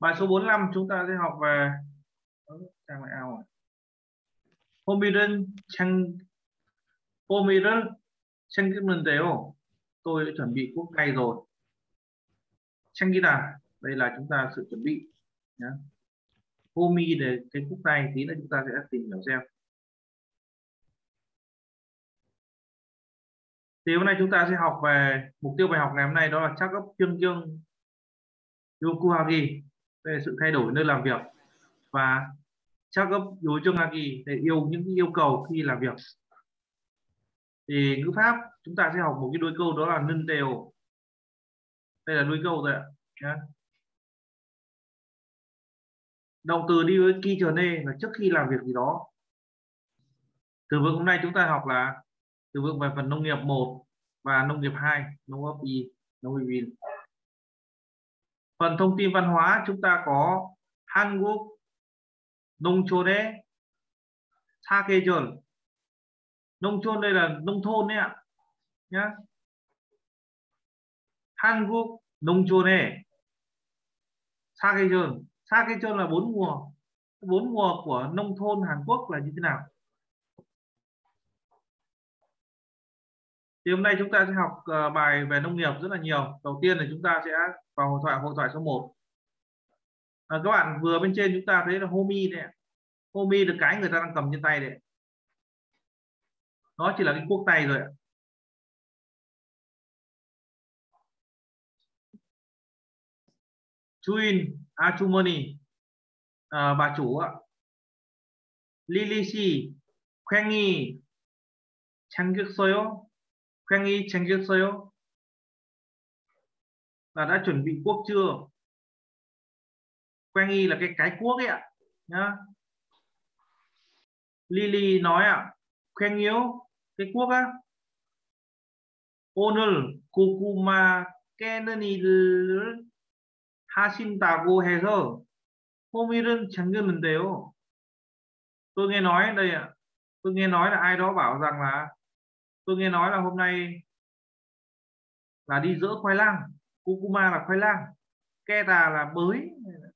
Bài số 45 chúng ta sẽ học về trang lại ao à. rồi. Pomeran chăng Pomeran chăng cái mình đều. Tôi đã chuẩn bị quốc cây rồi. Chăng cái à, nào? Đây là chúng ta sự chuẩn bị, nhá. Pomi để cái quốc này, tí nữa chúng ta sẽ tìm hiểu xem. Thì hôm nay chúng ta sẽ học về mục tiêu bài học ngày hôm nay, đó là chắc ấp chương chương Yokuhagi về sự thay đổi nơi làm việc. Và chắc gấp đối chương kỳ để yêu những yêu cầu khi làm việc. Thì ngữ pháp chúng ta sẽ học một cái đôi câu đó là nâng đều. Đây là đôi câu rồi ạ. Động từ đi với ki trở nê là trước khi làm việc gì đó. Từ vựng hôm nay chúng ta học là từ vựng về phần nông nghiệp 1 và nông nghiệp 2 nông nghiệp y, nông nghiệp in phần thông tin văn hóa, chúng ta có Hanguk Nongchone nông Nongchon đây là nông thôn đấy ạ. Nhá. Hanguk Nongchone Sakejeon Sakejeon là bốn mùa. Bốn mùa của nông thôn Hàn Quốc là như thế nào? thì hôm nay chúng ta sẽ học ờ, bài về nông nghiệp rất là nhiều. Đầu tiên là chúng ta sẽ vào hội thoại hội thoại số 1 à, các bạn vừa bên trên chúng ta thấy là homi này homi được cái người ta đang cầm trên tay đấy nó chỉ là cái cuốc tay rồi ạ. Chuin Achumani à, bà chủ ạ. Lilishi Khoengi Changyuk Soyo. 쾌히 챙겼어요 là đã chuẩn bị cuốc chưa 쾌히 là cái cái cuốc ấy ạ nhá Lily nói ạ khen yếu cái quốc á 오늘 고구마 깨는 일을 하신다고 해서 호밀은 챙겼는데요. Tôi nghe nói đây ạ. Tôi nghe nói là ai đó bảo rằng là tôi nghe nói là hôm nay là đi dỡ khoai lang cucuma là khoai lang ke tà là bới,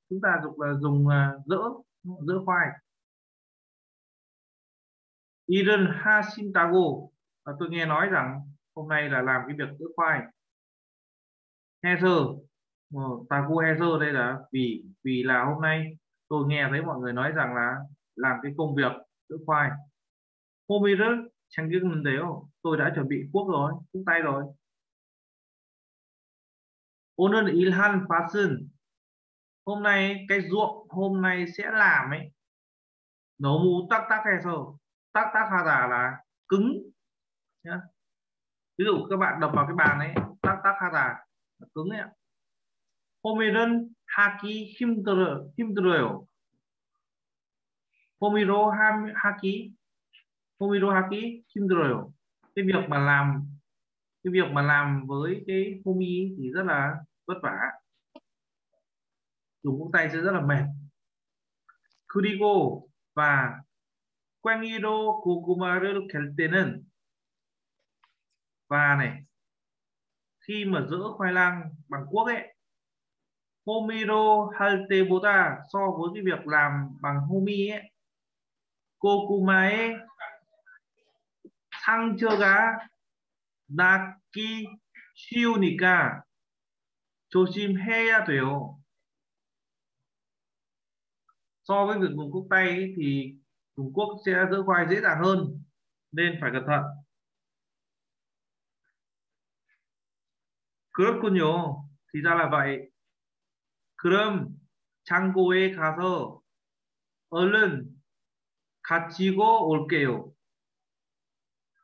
chúng ta dùng là dùng à, dỡ dỡ khoai. Iren Hasintago và tôi nghe nói rằng hôm nay là làm cái việc dỡ khoai. Heather Tagu Heather đây là vì vì là hôm nay tôi nghe thấy mọi người nói rằng là làm cái công việc dỡ khoai. Homiren 챙겼는데요. Tôi đã chuẩn bị cuốc rồi, cuốc tay rồi. 오늘 일한 밭은 hôm nay cái ruộng hôm nay sẽ làm ấy 너무 딱딱해서 tác tác hada là cứng nhá ví dụ các bạn đập vào cái bàn ấy tác tác hada là cứng ấy ạ 호밀은 하기 힘들어 힘들어요. 호미로 하기 Homiro Haki Chindroyo cái việc mà làm, cái việc mà làm với cái Homi thì rất là vất vả. Dùng cũng tay sẽ rất là mệt. Kurigo và Quangido Kugumaru Keltenen. Và này, khi mà dỡ khoai lang bằng cuốc ấy, Homiro Haltebota so với cái việc làm bằng Homi ấy, Kokumae 상처가 낫기 쉬우니까 조심해야 돼요. So với việc dùng cuốc tay ấy, thì Trung Quốc sẽ dỡ khoai dễ dàng hơn nên phải cẩn thận 그렇군요. thì ra là vậy. 그럼 창고에 가서 얼른 가지고 올게요.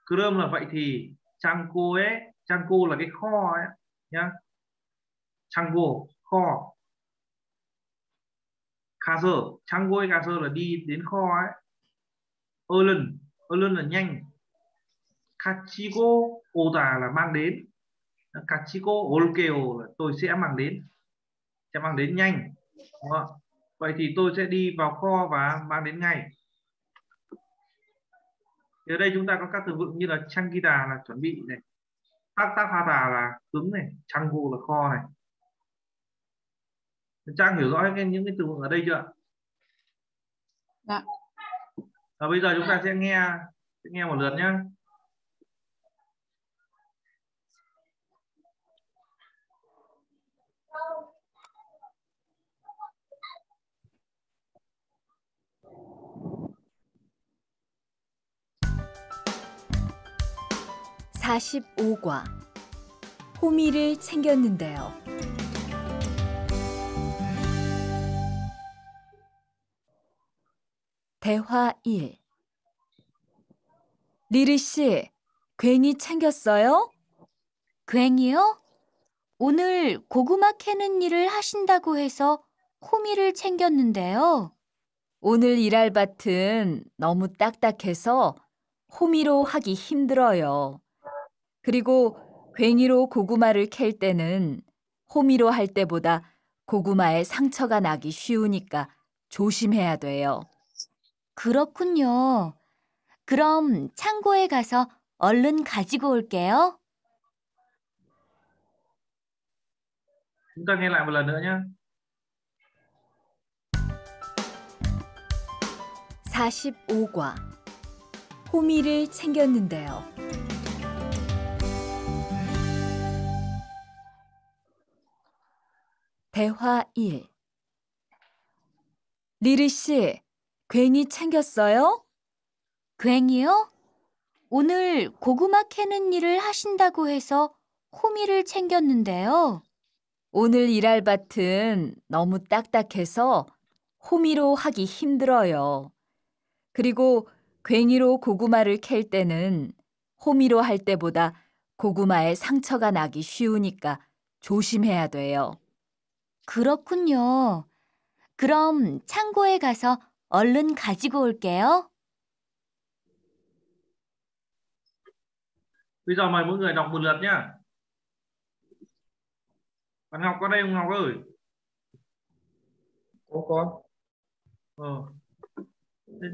Chrome là vậy thì Chango ấy, Chango là cái kho ấy nhá. Chango kho. Kazer, Chango ấy Kazer là đi đến kho ấy. Erlen, Erlen là nhanh. Kachigo Ota là mang đến. Kachigo Olkeo là tôi sẽ mang đến. Sẽ mang đến nhanh. Đúng không? Vậy thì tôi sẽ đi vào kho và mang đến ngay thì ở đây chúng ta có các từ vựng như là changida là chuẩn bị này tác tác hata là cứng này chango là kho này. Trang hiểu rõ cái, những cái từ vựng ở đây chưa Dạ. và bây giờ chúng ta sẽ nghe sẽ nghe một lượt nhé (45과) 호미를 챙겼는데요. 대화 1 리리 씨, 괭이 챙겼어요? 괭이요? 오늘 고구마 캐는 일을 하신다고 해서 호미를 챙겼는데요. 오늘 일할 밭은 너무 딱딱해서 호미로 하기 힘들어요. 그리고 괭이로 고구마를 캘 때는 호미로 할 때보다 고구마에 상처가 나기 쉬우니까 조심해야 돼요. 그렇군요. 그럼 창고에 가서 얼른 가지고 올게요. chúng ta nghe lại một lần nữa nhé 45과 호미를 챙겼는데요. 대화 1 리리 씨, 괭이 챙겼어요? 괭이요? 오늘 고구마 캐는 일을 하신다고 해서 호미를 챙겼는데요. 오늘 일할 밭은 너무 딱딱해서 호미로 하기 힘들어요. 그리고 괭이로 고구마를 캘 때는 호미로 할 때보다 고구마에 상처가 나기 쉬우니까 조심해야 돼요. 그렇군요. 그럼 창고에 가서 얼른 가지고 올게요. bây giờ mời mỗi người đọc một lượt nhá bạn Ngọc có đây không Ngọc ơi có có ờ.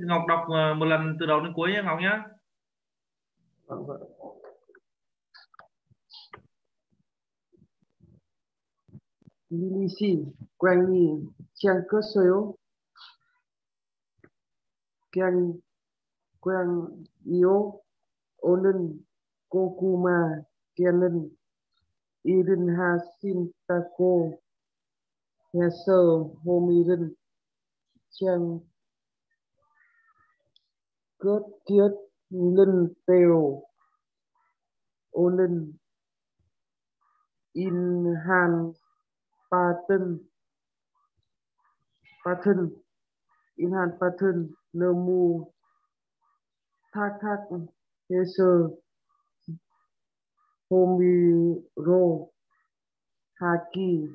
Ngọc đọc một lần từ đầu đến cuối nhé Ngọc nhé vâng vâng Lily Sin, Granny, Chiang Cơ Sêu, Kiang, Quang Yêu, Olin, Kokuma, Kianin, Irin Ha sinh ta cô nha sơ Tako, mi Homirin, Chiang Cướp Thiết, Linh Tèo, Olin, In hàng Patun Patun Inhan Patun Nemu. Thác Thác Homi Ro, Haki.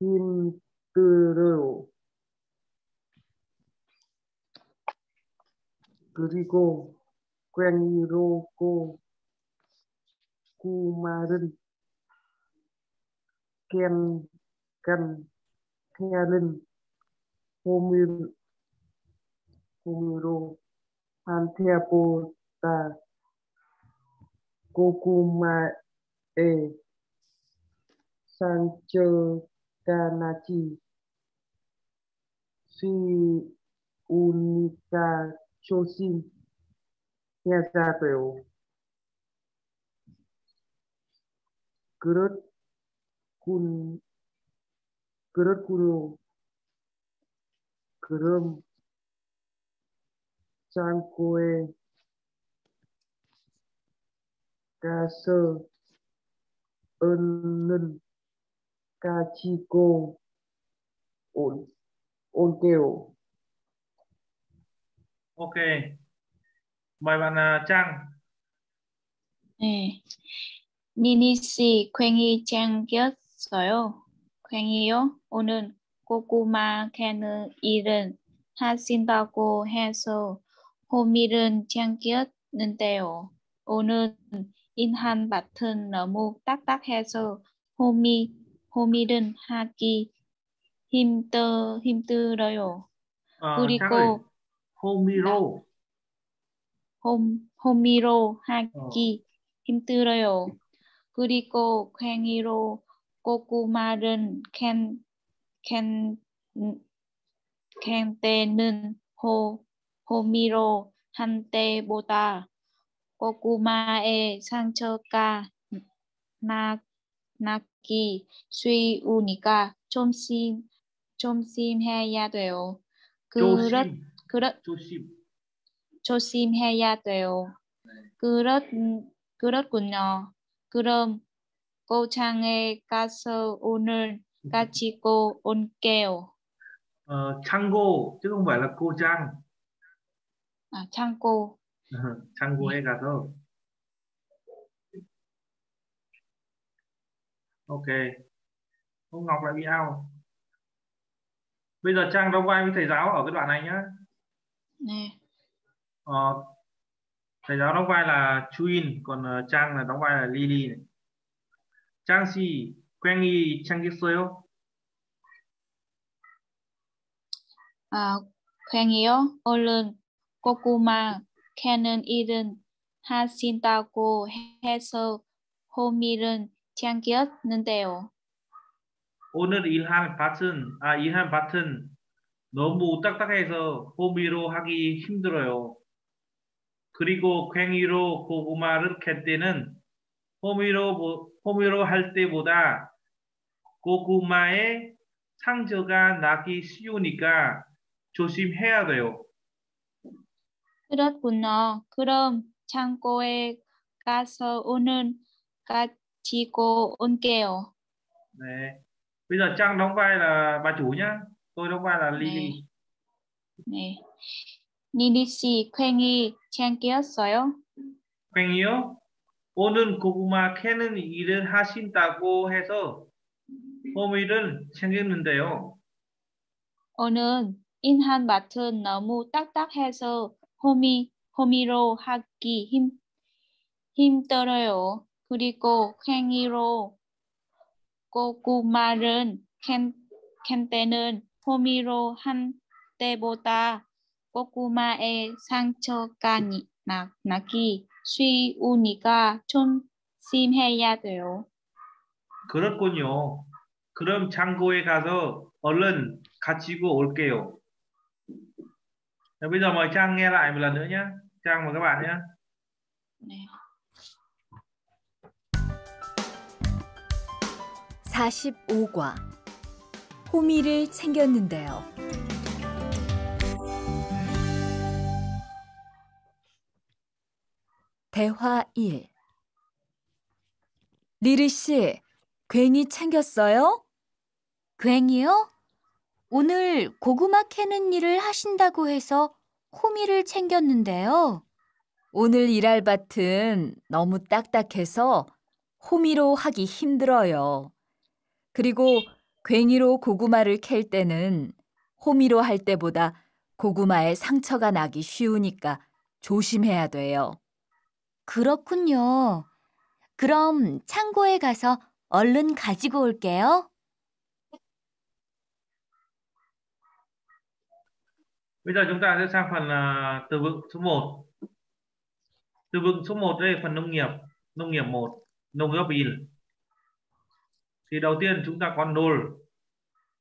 Him Teru, Gurigo, Quen Ro Queniroko Kumarin. Ken Ken Karen Homil Homiro Antheapota Kokuma E Sancho Kanachi Suy Unika Chosin Yazapeo Groot kun kırır kunu kerem sang kue ca sơ ơn nân ca chi cô ổn ôn kêu ok. Mời bạn à, trang. Nini si quên y trang giấc 챙겼어요? 괭이요? 오늘 고구마 캐는 일은 하신다고 해서 호미를 챙겼는데요. 오늘 인한 밭은 너무 딱딱해서 호미, 호미를 하기 힘들, 힘들어요. Ơi 그리고 Homiro 홈, 호미로 어. 하기 힘들어요. 그리고 괭이로 Kokumaren Ken Ken Kentenen Ho Homiro Hante Bota. Kokumae Sanchoka Na Naki Sui unika. Chom Sim Chom Sim He Ya Tueo Kurat Kurat Chom Sim He Ya Tueo Kurat Kurat Kunyo Kurom Cô Kochange Kaso Uner Kachiko ừ. Onkeo uh, ờ, Chango chứ không phải là cô Trang à, Chango ờ, Chango hay cả thôi Ok. Ông Ngọc lại bị ao Bây giờ Trang đóng vai với thầy giáo ở cái đoạn này nhá. Nè. Uh, Thầy giáo đóng vai là Chuin Còn Trang là đóng vai là Lily này. Trang 씨 꽹이 챙겼어요? 아, 괭이요? 얼른 꼬꾸마 캐는 일은 하신다고 해서 호밀은 챙겼는데요. 오늘 일한 밭은 아 일한 밭은 너무 딱딱해서 호미로 하기 힘들어요. 그리고 괭이로 고구마를 캘 때는 호미로 보- 호미로 할 때보다 고구마에 상처가 나기 쉬우니까 조심해야 돼요. 그렇구나. 그럼 창고에 가서 오늘 가지고 올게요. Đấy. Bây giờ Trang đóng vai là bà chủ nhá. Tôi đóng vai là Lily. 네. 니니 씨, 괭이 챙겼어요? 괭이요? 오늘 고구마 캐는 일을 하신다고 해서 호미를 챙겼는데요. 오늘 인한 밭은 너무 딱딱해서 호미, 호미로 하기 힘, 힘들어요. 그리고 괭이로 고구마를 캔, 캔 때는 호미로 한 때보다 고구마의 상처가 나기 쉬우니까 조심해야 돼요. 그렇군요. 그럼 창고에 가서 얼른 가지고 올게요. Rồi bây giờ mời Trang nghe lại một lần nữa nhé. Trang mời các bạn nhé. 네. 45과 호미를 챙겼는데요. 대화 1 리리 씨, 괭이 챙겼어요? 괭이요? 오늘 고구마 캐는 일을 하신다고 해서 호미를 챙겼는데요. 오늘 일할 밭은 너무 딱딱해서 호미로 하기 힘들어요. 그리고 괭이로 고구마를 캘 때는 호미로 할 때보다 고구마에 상처가 나기 쉬우니까 조심해야 돼요. 그렇군요. 그럼 창고에 가서 얼른 가지고 올게요. Bây giờ chúng ta sẽ sang phần à, từ vựng số 1. Từ vựng số 1 đây là phần nông nghiệp. Nông nghiệp 1. Nông nghiệp il. Thì đầu tiên chúng ta có nôl.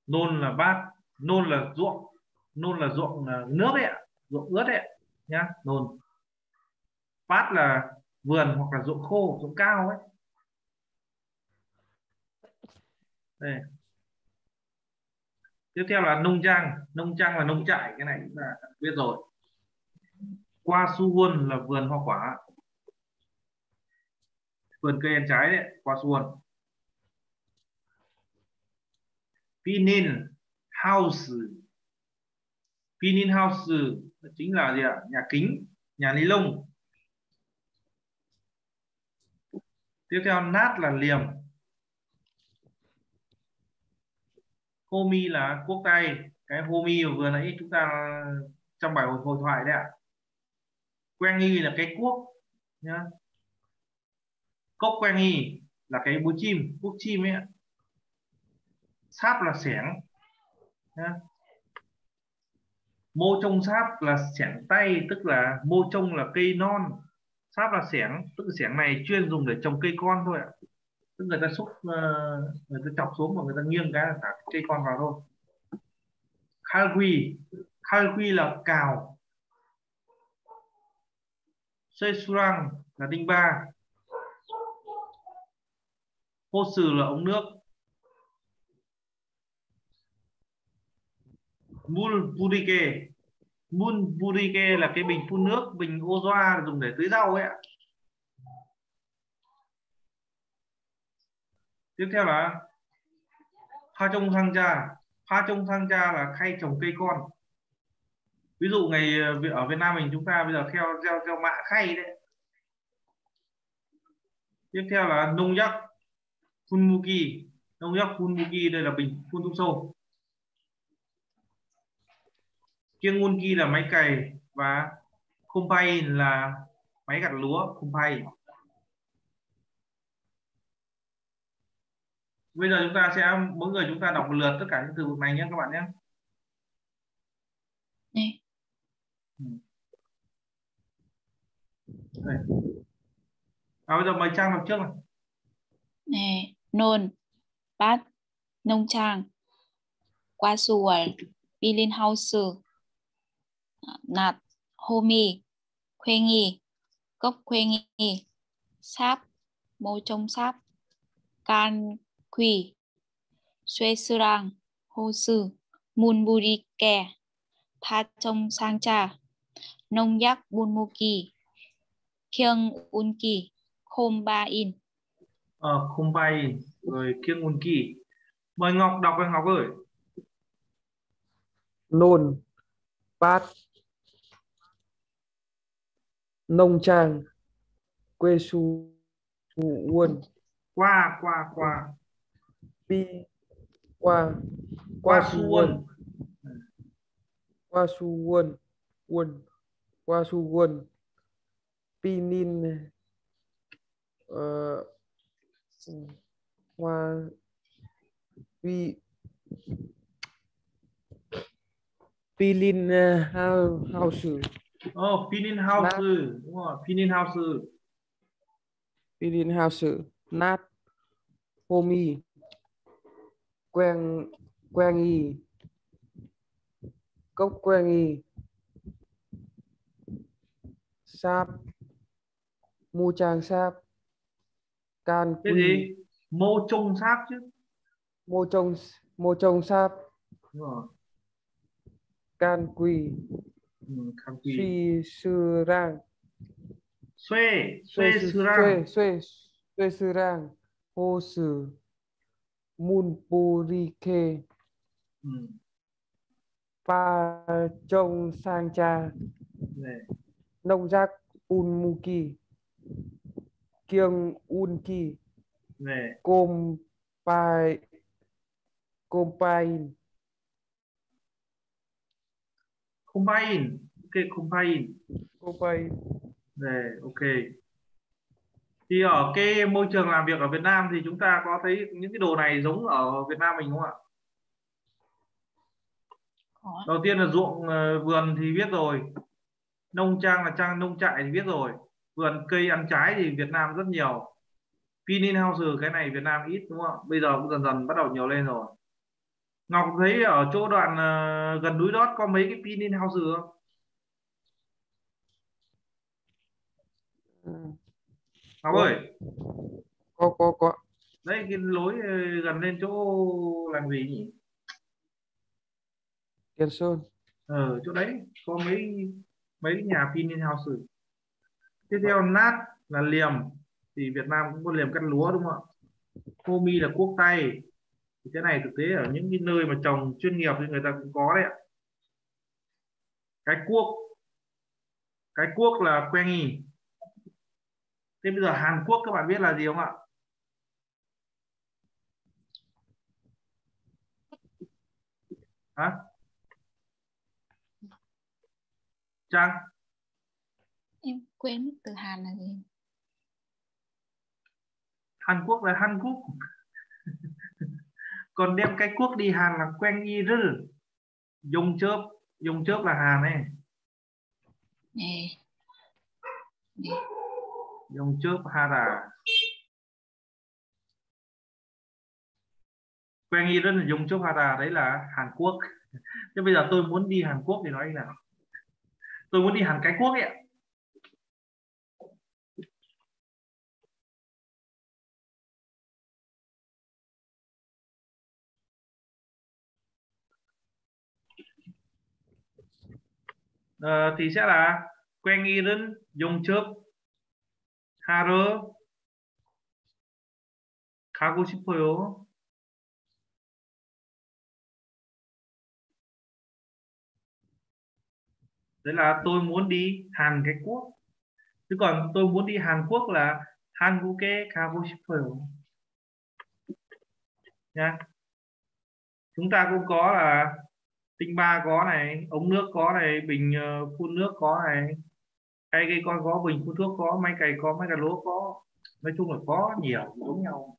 Nôl là bát. Nôl là ruộng. Nôl là ruộng là nước đấy ạ. Ruộng ướt đấy ạ. Nhá. Nôl. Phát là vườn hoặc là ruộng khô, ruộng cao ấy. Đây. Tiếp theo là nông trang. Nông trang là nông trại. Cái này chúng ta đã biết rồi. Qua su huân là vườn hoa quả. Vườn cây ăn trái đấy. Qua su huân. Pinin house. Pinin house chính là gì ạ? Nhà kính, nhà ni lông. Tiếp theo nát là liềm. Homi là quốc tay. Cái homi vừa nãy chúng ta trong bài hội thoại đấy ạ. Quen nghi là cái cuốc nhá. Cốc quen nghi là cái búa chim, cuốc chim ấy ạ. Sáp là xẻng nhá. Mô trông sáp là xẻng tay tức là mô trông là cây non sáp là xẻng tức là xẻng này chuyên dùng để trồng cây con thôi ạ. Tức người ta xúc ờ, người ta chọc xuống và người ta nghiêng cái là thả cây con vào thôi. Kalgui Kalgui là cào. Sesurang là đinh ba. Hô sừ là ống nước. Mul Pudike bun burike là cái bình phun nước, bình ozoa dùng để tưới rau ấy ạ. Tiếp theo là pha trông thang cha. Pha trông thang cha là khay trồng cây con. Ví dụ ngày ờ, ở Việt Nam mình chúng ta bây giờ theo gieo theo mạ khay đấy. Tiếp theo là nông giác Funmuki nông giác Funmuki đây là bình phun thuốc sâu. Kyungungi là máy cày và Kumpay là máy gặt lúa Kumpay. Bây giờ chúng ta sẽ mỗi người chúng ta đọc một lượt tất cả những từ vựng này nhé các bạn nhé. Đây. À, bây giờ mời Trang đọc trước này. Nôn, bát, nông trang, qua suol, bilin house, nạt homi khuê nghi cốc khuê nghi sáp mô trông sáp can quỳ xuê sư rang hô sư mun buri kè tha trông sang cha nông yak bùn mô kỳ kiêng un kỳ khôm ba in. À, khôm ba in rồi kiêng un kỳ. Mời ngọc đọc em ngọc ơi. Nôn bát nông trang quê su quân Qua qua qua. pi qua Qua qua su quân qua su quân quân qua su quân pinin hoa pi pilin house Ờ, Pinin House. Đúng rồi, Pinin House. pilin house nát homi quen quen y cốc quen y sáp mu trang sáp can Cái quy gì? Mô trông sáp chứ. mô trông mô trông sáp Đúng rồi. can quy. Suy sư rang. Xuê, xuê sư sư rang. xuê xuê sư rang. Hô sử mun purike Ừ. pa trông sang cha. Này. nông giác unmuki. Kiêng unki. Này. com pai compain Combine. Ok, combine. compain Này, ok. Thì ở cái môi trường làm việc ở Việt Nam thì chúng ta có thấy những cái đồ này giống ở Việt Nam mình không ạ? Có. Đầu tiên là ruộng ờ, vườn thì biết rồi. Nông trang là trang nông trại thì biết rồi. Vườn cây ăn trái thì Việt Nam rất nhiều. Pinin house cái này Việt Nam ít đúng không? ạ? Bây giờ cũng dần dần bắt đầu nhiều lên rồi. Ngọc thấy ở chỗ đoạn ờ, gần núi đót có mấy cái pinin house không? Ngọc Có. ơi, có có có. Đây cái lối ờ, gần lên chỗ làm gì nhỉ? Tiền Sơn. Ở chỗ đấy có mấy mấy nhà pinin house tiếp theo nát là liềm. Thì Việt Nam cũng có liềm cắt lúa đúng không ạ? Komi là cuốc tay thì cái này thực tế ở những cái nơi mà trồng chuyên nghiệp thì người ta cũng có đấy ạ. Cái cuốc cái cuốc là quengi thế bây giờ Hàn Quốc các bạn biết là gì không ạ? Hả? Trang? Em quên từ Hàn là gì. Hàn Quốc là Hàn Quốc còn đem cái quốc đi Hàn là quen y rư. Dùng chớp dùng chớp là Hàn này Nè. Dùng chớp Hara quen y rư dùng chớp Hara đấy là Hàn Quốc. Thế bây giờ tôi muốn đi Hàn Quốc thì nói như nào? Tôi muốn đi Hàn Cái Quốc ấy ạ Ờ, thì sẽ là 꽹이는 용접 하러 가고 싶어요. Đấy là tôi muốn đi Hàn cái quốc. Chứ còn tôi muốn đi Hàn Quốc là 한국에 가고 싶어요. Nha. Chúng ta cũng có là tinh ba có này, ống nước có này, bình ờ, phun nước có này, cây cây con có, bình phun thuốc có, máy cày có, máy cày lúa có. Nói chung là có nhiều giống nhau.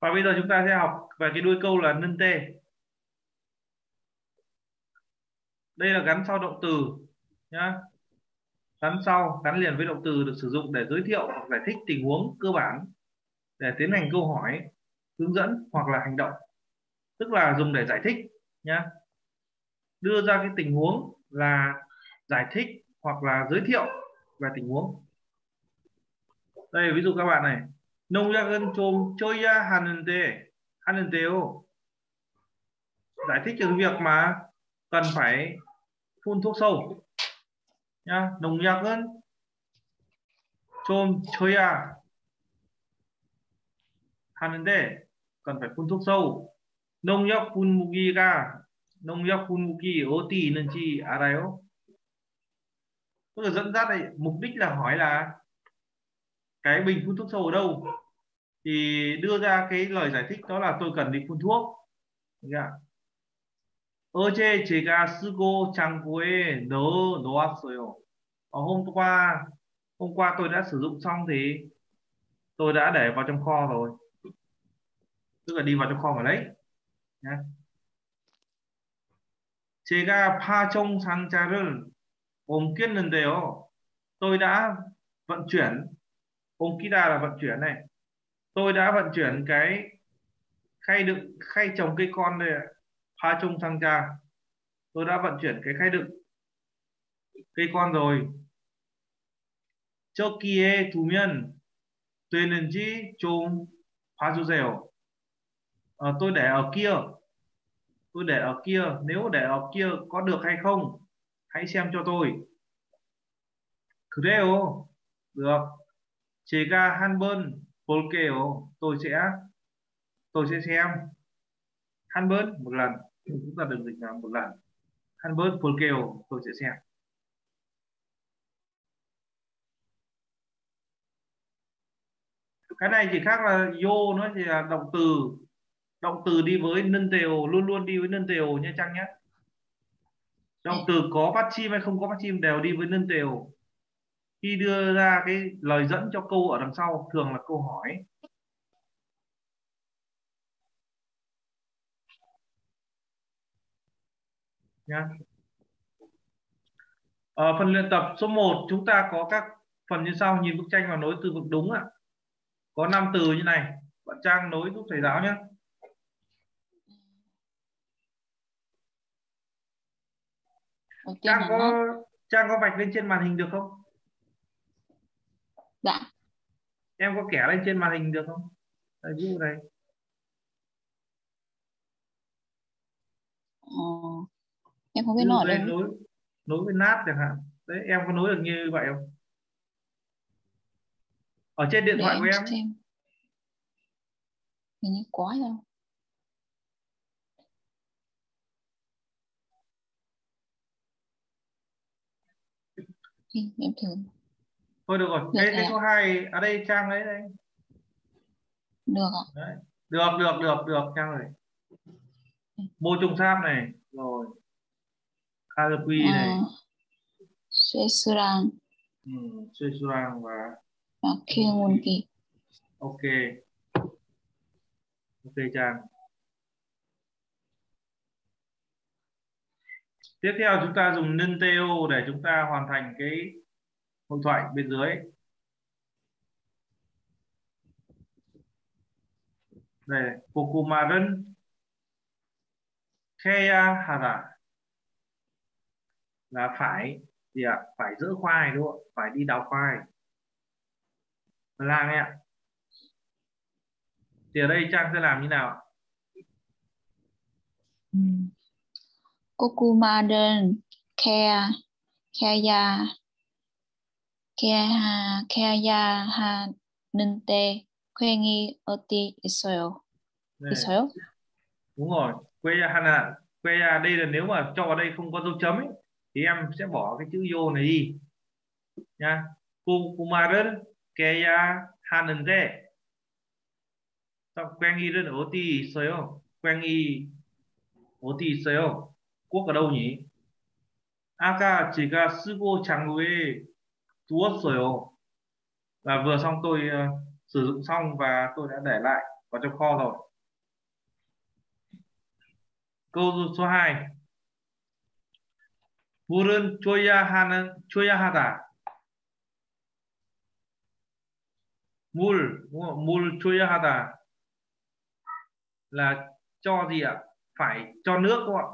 Và bây giờ chúng ta sẽ học về cái đuôi câu là nâng tê. Đây là gắn sau động từ nhá. Gắn sau, gắn liền với động từ được sử dụng để giới thiệu hoặc giải thích tình huống cơ bản để tiến hành câu hỏi, hướng dẫn hoặc là hành động. Tức là dùng để giải thích nhá. Đưa ra cái tình huống là giải thích hoặc là giới thiệu về tình huống. Đây ví dụ các bạn này, 농약은 좀 쳐야 하는데 하는데요. giải thích cho việc mà cần phải phun thuốc sâu nha 농약은 좀 쳐야 하는데 cần phải phun thuốc sâu 농약 분무기가 농약 분무기 어디 있는지 알아요? tức là dẫn dắt này mục đích là hỏi là cái bình phun thuốc sâu ở đâu thì đưa ra cái lời giải thích đó là tôi cần đi phun thuốc Được chưa? 어제 제가 쓰고 창고에 넣어 놓았어요. Ờ, hôm qua hôm qua tôi đã sử dụng xong thì tôi đã để vào trong kho rồi. Tức là đi vào trong kho mà lấy. Nhá. 제가 파종 상자를 옮겼는데요. Tôi đã vận chuyển 옮기다 là vận chuyển này. Tôi đã vận chuyển cái khay đựng khay trồng cây con đây ạ. pha chung sang cha tôi đã vận chuyển cái khay đựng cây con rồi 저기에 두면 되는지 좀 봐주세요. à, tôi để ở kia. Tôi để ở kia. Nếu để ở kia có được hay không hãy xem cho tôi. Creo. Được. Chega hanbun. Polkeo tôi sẽ tôi sẽ xem. Hanbun một lần. Chúng ta đừng dịch là một lần. Hanbun polkeo tôi sẽ xem. Cái này chỉ khác là yo nó chỉ là động từ động từ đi với nân tều luôn luôn đi với nân tều nha Trang nhé động từ có bắt chim hay không có bắt chim đều đi với nân tều khi đưa ra cái lời dẫn cho câu ở đằng sau thường là câu hỏi nhá. Ở ờ, phần luyện tập số 1 chúng ta có các phần như sau nhìn bức tranh và nối từ vựng đúng ạ. Có 5 từ như này. Bạn Trang nối giúp thầy giáo nhé. Trang có Trang có vạch lên trên màn hình được không? Dạ. Em có kẻ lên trên màn hình được không? Đây, ví dụ này. Ờ, em không biết nó ở đâu nối nối với nát chẳng hạn đấy em có nối được như vậy không ở trên điện Để thoại của em xem. hình như có đâu Ừ, em thử. Thôi được rồi. Được cái đây số 2 ở đây trang đấy đây. Được ạ. Được được được được trang rồi mô ừ. trung sáp này. Rồi. Kagakui à, này. Suesurang ừ, Suesurang và và Kyungun Ok. Ok Trang. tiếp theo chúng ta dùng ninteo để chúng ta hoàn thành cái hội thoại bên dưới. Để kokumaran hara. Là phải gì ạ? Phải giữ khoai đúng không phải đi đào khoai. Làng ạ. Thì ở đây trang sẽ làm như nào. Kokumaden, Kea, Kaya, Kea, Kaya, Ha, Nente, Kwengi, Oti, Israel. Này. Israel. Đúng rồi, Kweya Hana, Kweya đây là nếu mà cho vào đây không có dấu chấm ấy, thì em sẽ bỏ cái chữ vô này đi. Nha. Kokumaden, Kaya, Ha, Nente. Quang y rất oti Israel. Quang y oti Israel 어요? 괭이 어디 있어요? quốc ở đâu nhỉ? 아까 제가 쓰고 장부에 두었어요. Là vừa xong tôi uh, sử dụng xong và tôi đã để lại vào trong kho rồi. câu số 2 물은 줘야 하는 줘야 하다 물 물 줘야 하다 là cho gì ạ phải cho nước không ạ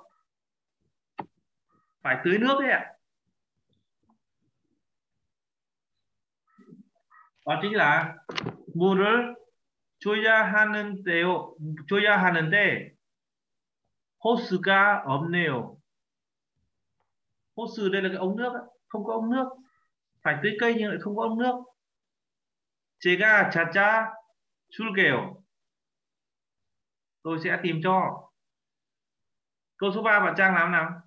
phải tưới nước đấy ạ đó chính là 물을 줘야 하는데요 줘야 하는데 호스가 없네요. 호스 đây là cái ống nước, không có ống nước. Phải tưới cây nhưng lại không có ống nước. 제가 찾아 줄게요. Tôi sẽ tìm cho. Câu số 3 bạn Trang làm nào?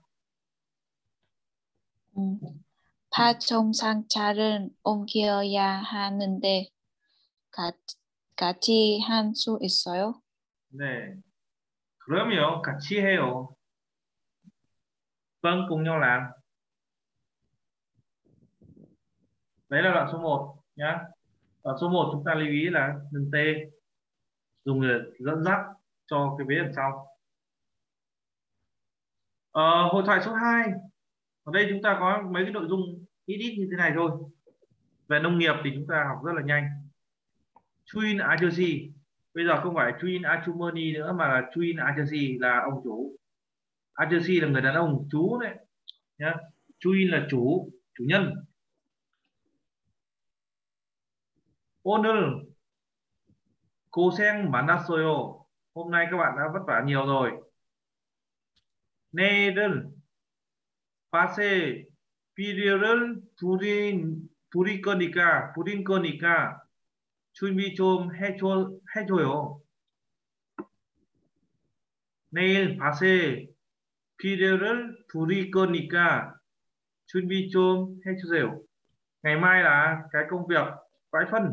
음. 파종상차를 옮겨야 하는데 가, 같이 할 수 있어요? 네. 그럼요. 같이 해요. Vâng, cùng nhau làm. Đấy là đoạn số 1 nhá. Đoạn số 1 chúng ta lưu ý là đừng T dùng để dẫn dắt cho cái vế đằng sau. Ờ, hội thoại số 2. Ở đây chúng ta có mấy cái nội dung ít ít như thế này thôi. Về nông nghiệp thì chúng ta học rất là nhanh. Chuin Ajosi bây giờ không phải Chuin Achumani nữa mà là Chuin Ajosi là ông chủ. Ajosi là người đàn ông chú đấy nhá. Chuin là chủ, chủ nhân. 오늘 고생 많았어요. Hôm nay các bạn đã vất vả nhiều rồi. 내일은 밭에 비료를 뿌린 뿌릴 거니까 뿌린 거니까 준비 좀 해줘 해줘요. 내일 밭에 비료를 뿌릴 거니까 준비 좀 해주세요. Ngày mai là cái công việc vãi phân.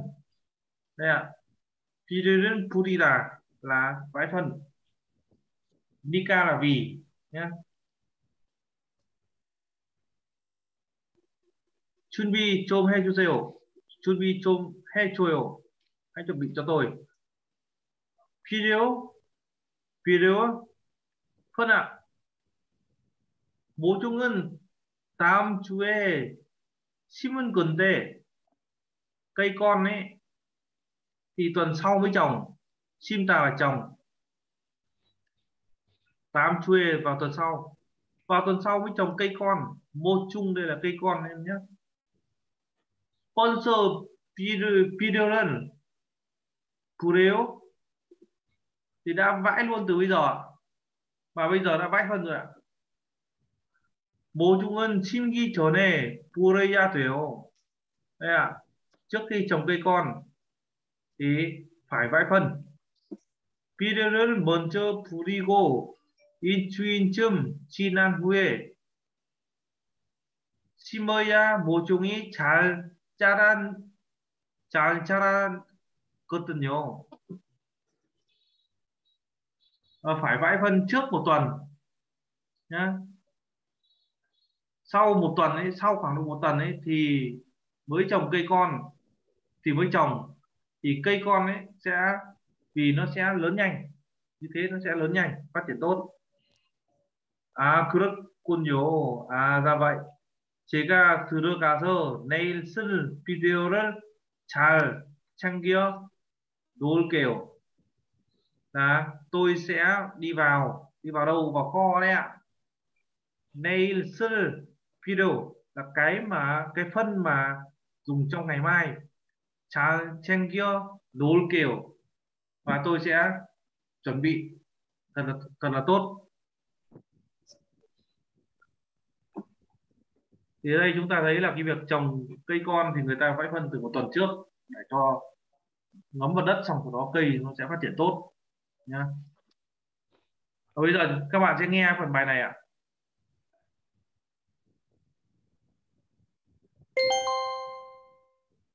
Đây ạ. 비료를 뿌리다 là vãi phân. Nika là vì nhé. 준비 좀 해주세요. 준비 좀 해줘요. Hãy chuẩn bị cho tôi. 필요, 필요, phân ạ. 모종은 다음 주에 심은 건데 cây con ấy thì tuần sau mới trồng. Sim tà là trồng. Tám chuê vào tuần sau. Vào tuần sau mới trồng cây con. Một chung đây là cây con em nhé. 벌써 비를 비료는 그래요? thì đã vãi luôn từ bây giờ và bây giờ đã vãi hơn rồi ạ. 모종은 심기 전에 뿌려야 돼요. Đây ạ. Trước khi trồng cây con thì phải vãi phân. 비료를 먼저 뿌리고 일주일쯤 지난 후에 심어야 모종이 잘 자란 잘 자라거든요. À, phải vãi phân trước một tuần nhá. Sau một tuần ấy, sau khoảng độ một tuần ấy thì mới trồng cây con thì mới trồng thì cây con ấy sẽ vì nó sẽ lớn nhanh như thế nó sẽ lớn nhanh phát triển tốt à 그렇군요 à ra vậy 제가 들어가서 내일 쓸 비디오를 잘 챙겨 놓을게요. là tôi sẽ đi vào đi vào đâu vào kho đấy ạ nail video là cái mà cái phân mà dùng trong ngày mai 잘 챙겨 놓을게요 và tôi sẽ chuẩn bị thật là thật là tốt Thì ở đây chúng ta thấy là cái việc trồng cây con thì người ta vẽ phân từ một tuần trước để cho ngấm vào đất xong sau đó cây nó sẽ phát triển tốt nhá và bây giờ các bạn sẽ nghe phần bài này ạ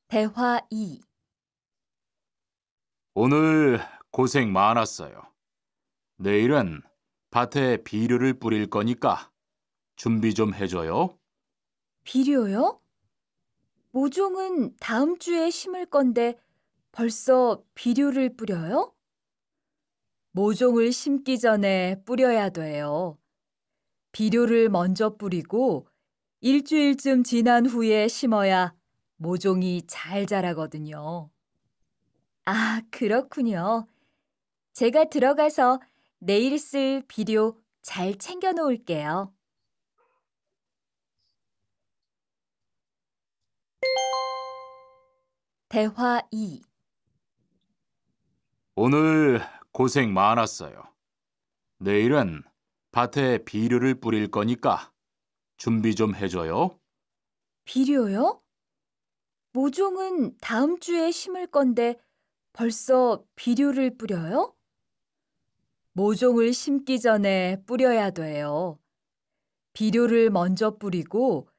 대화 2. 오늘 고생 많았어요. 내일은 밭에 비료를 뿌릴 거니까 준비 좀 해줘요. 비료요? 모종은 다음 주에 심을 건데 벌써 비료를 뿌려요? 모종을 심기 전에 뿌려야 돼요. 비료를 먼저 뿌리고 일주일쯤 지난 후에 심어야 모종이 잘 자라거든요. 아, 그렇군요. 제가 들어가서 내일 쓸 비료 잘 챙겨 놓을게요. 대화 2. 오늘 고생 많았어요. 내일은 밭에 비료를 뿌릴 거니까 준비 좀 해줘요. 비료요? 모종은 다음 주에 심을 건데 벌써 비료를 뿌려요? 모종을 심기 전에 뿌려야 돼요. 비료를 먼저 뿌리고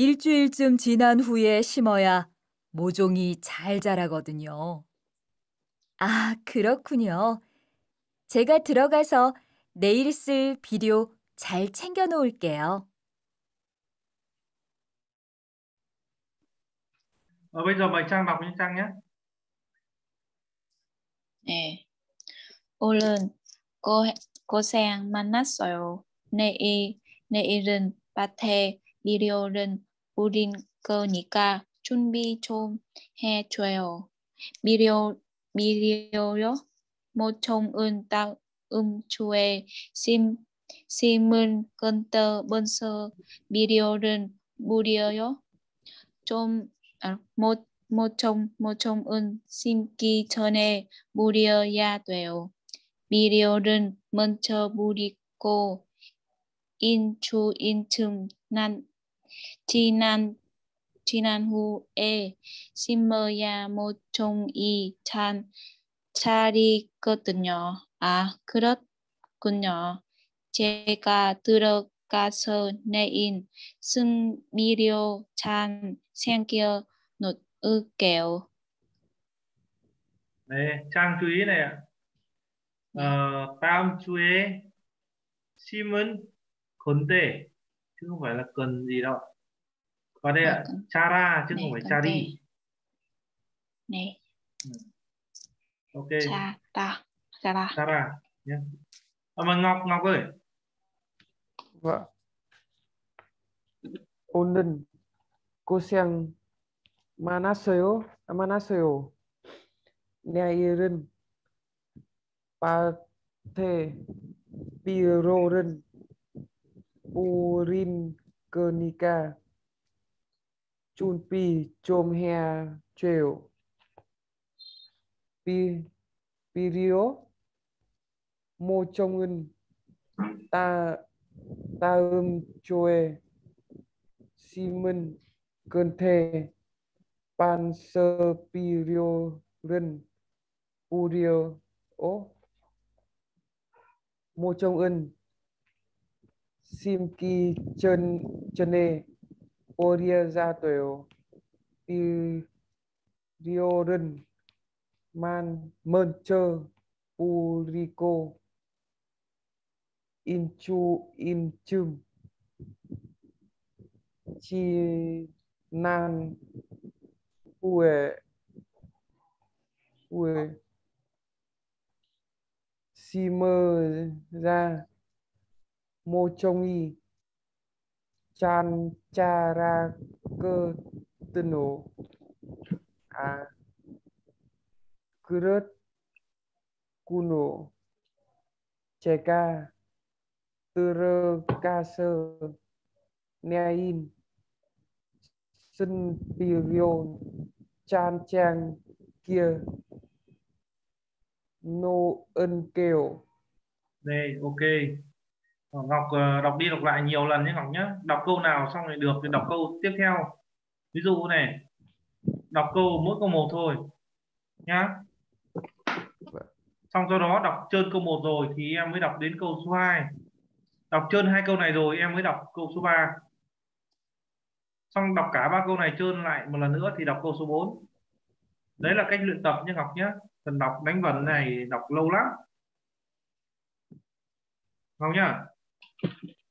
일주일쯤 지난 후에 심어야 모종이 잘 자라거든요. 아, 그렇군요. 제가 들어가서 내일 쓸 비료 잘 챙겨 놓을게요. Và bây giờ mời Trang đọc với Trang nhé. 네. 오늘 고, 고생 많았어요. 내일, 내일은 밭에 비료를 뿌린 거니까 준비 좀 해줘요. 비료, 비료요? 모종은 다음 주에 심, 심은 건데 벌써 비료를 뿌려요? 좀 아, 모, 모종, 모종은 심기 전에 무려야 돼요. 비료를 먼저 무리고 인추 인층 난 지난 지난 후에 심어야 모종이 잘 자리거든요. 아 그렇군요. 제가 들어가서 내인 승미료 잘 챙겨 놓을게요. Đây, Trang chú ý này ạ. Ờ, 다음 주에 심은 건데 chứ không phải là cần gì đâu. Còn đây ạ Chara chứ không phải Chari. Nè. Ừ. Ok. Chara. Chara. Chara. Nhé. À, mà Ngọc, Ngọc ơi. Vâng. Ôn Linh. Cô xem Manasseo. À, Manasseo. Neirin. Pathe. Pirorin. Purin. Kernika chun pi chom he cheo pi, pirio mo trông ngân ta ta ươm choe xi mân cơn thề pan sơ pirio rân purio ô mo trông ân sim ki chân chân e Oriazatoyo Riorin Man Möncher Purico Inchu Inchum Chi Nan Ue Ue Simer ra Mô Trông Y Chancharakutunu à Kurut Kuno Cheka Turukasa Nein Sun Pivion Chan Chang Kia No Ân Kêu Đây, ok. Ờ, Ngọc ờ, đọc đi đọc lại nhiều lần nhé Ngọc nhé đọc câu nào xong rồi được thì đọc câu tiếp theo. Ví dụ này, đọc câu mỗi câu một thôi, nhá. Xong sau đó đọc trơn câu một rồi thì em mới đọc đến câu số 2 đọc trơn hai câu này rồi em mới đọc câu số 3 xong đọc cả ba câu này trơn lại một lần nữa thì đọc câu số 4 đấy là cách luyện tập nhé Ngọc nhé phần đọc đánh vần này, đọc lâu lắm. Ngọc nhá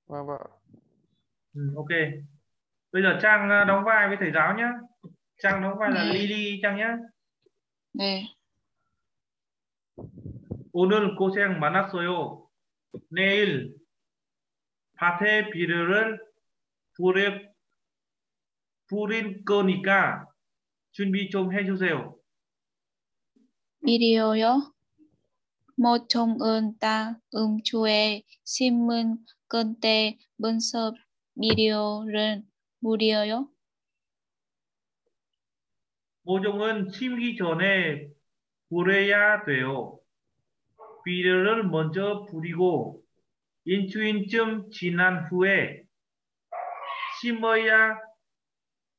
vâng vâng ừ, ok bây giờ Trang ờ, đóng vai với thầy giáo nhé Trang đóng vai là Dạ. Lily Trang nhé 네. 오늘 고생 많았어요. 내일 밭에 비료를 뿌려, 뿌릴 거니까 준비 좀 해주세요. 비디오요? 모종은 다음 주에 심은 건데 문서 비디오를 무료요? 모종은 심기 전에 뿌려야 돼요. 비료를 먼저 뿌리고 일주일쯤 지난 후에 심어야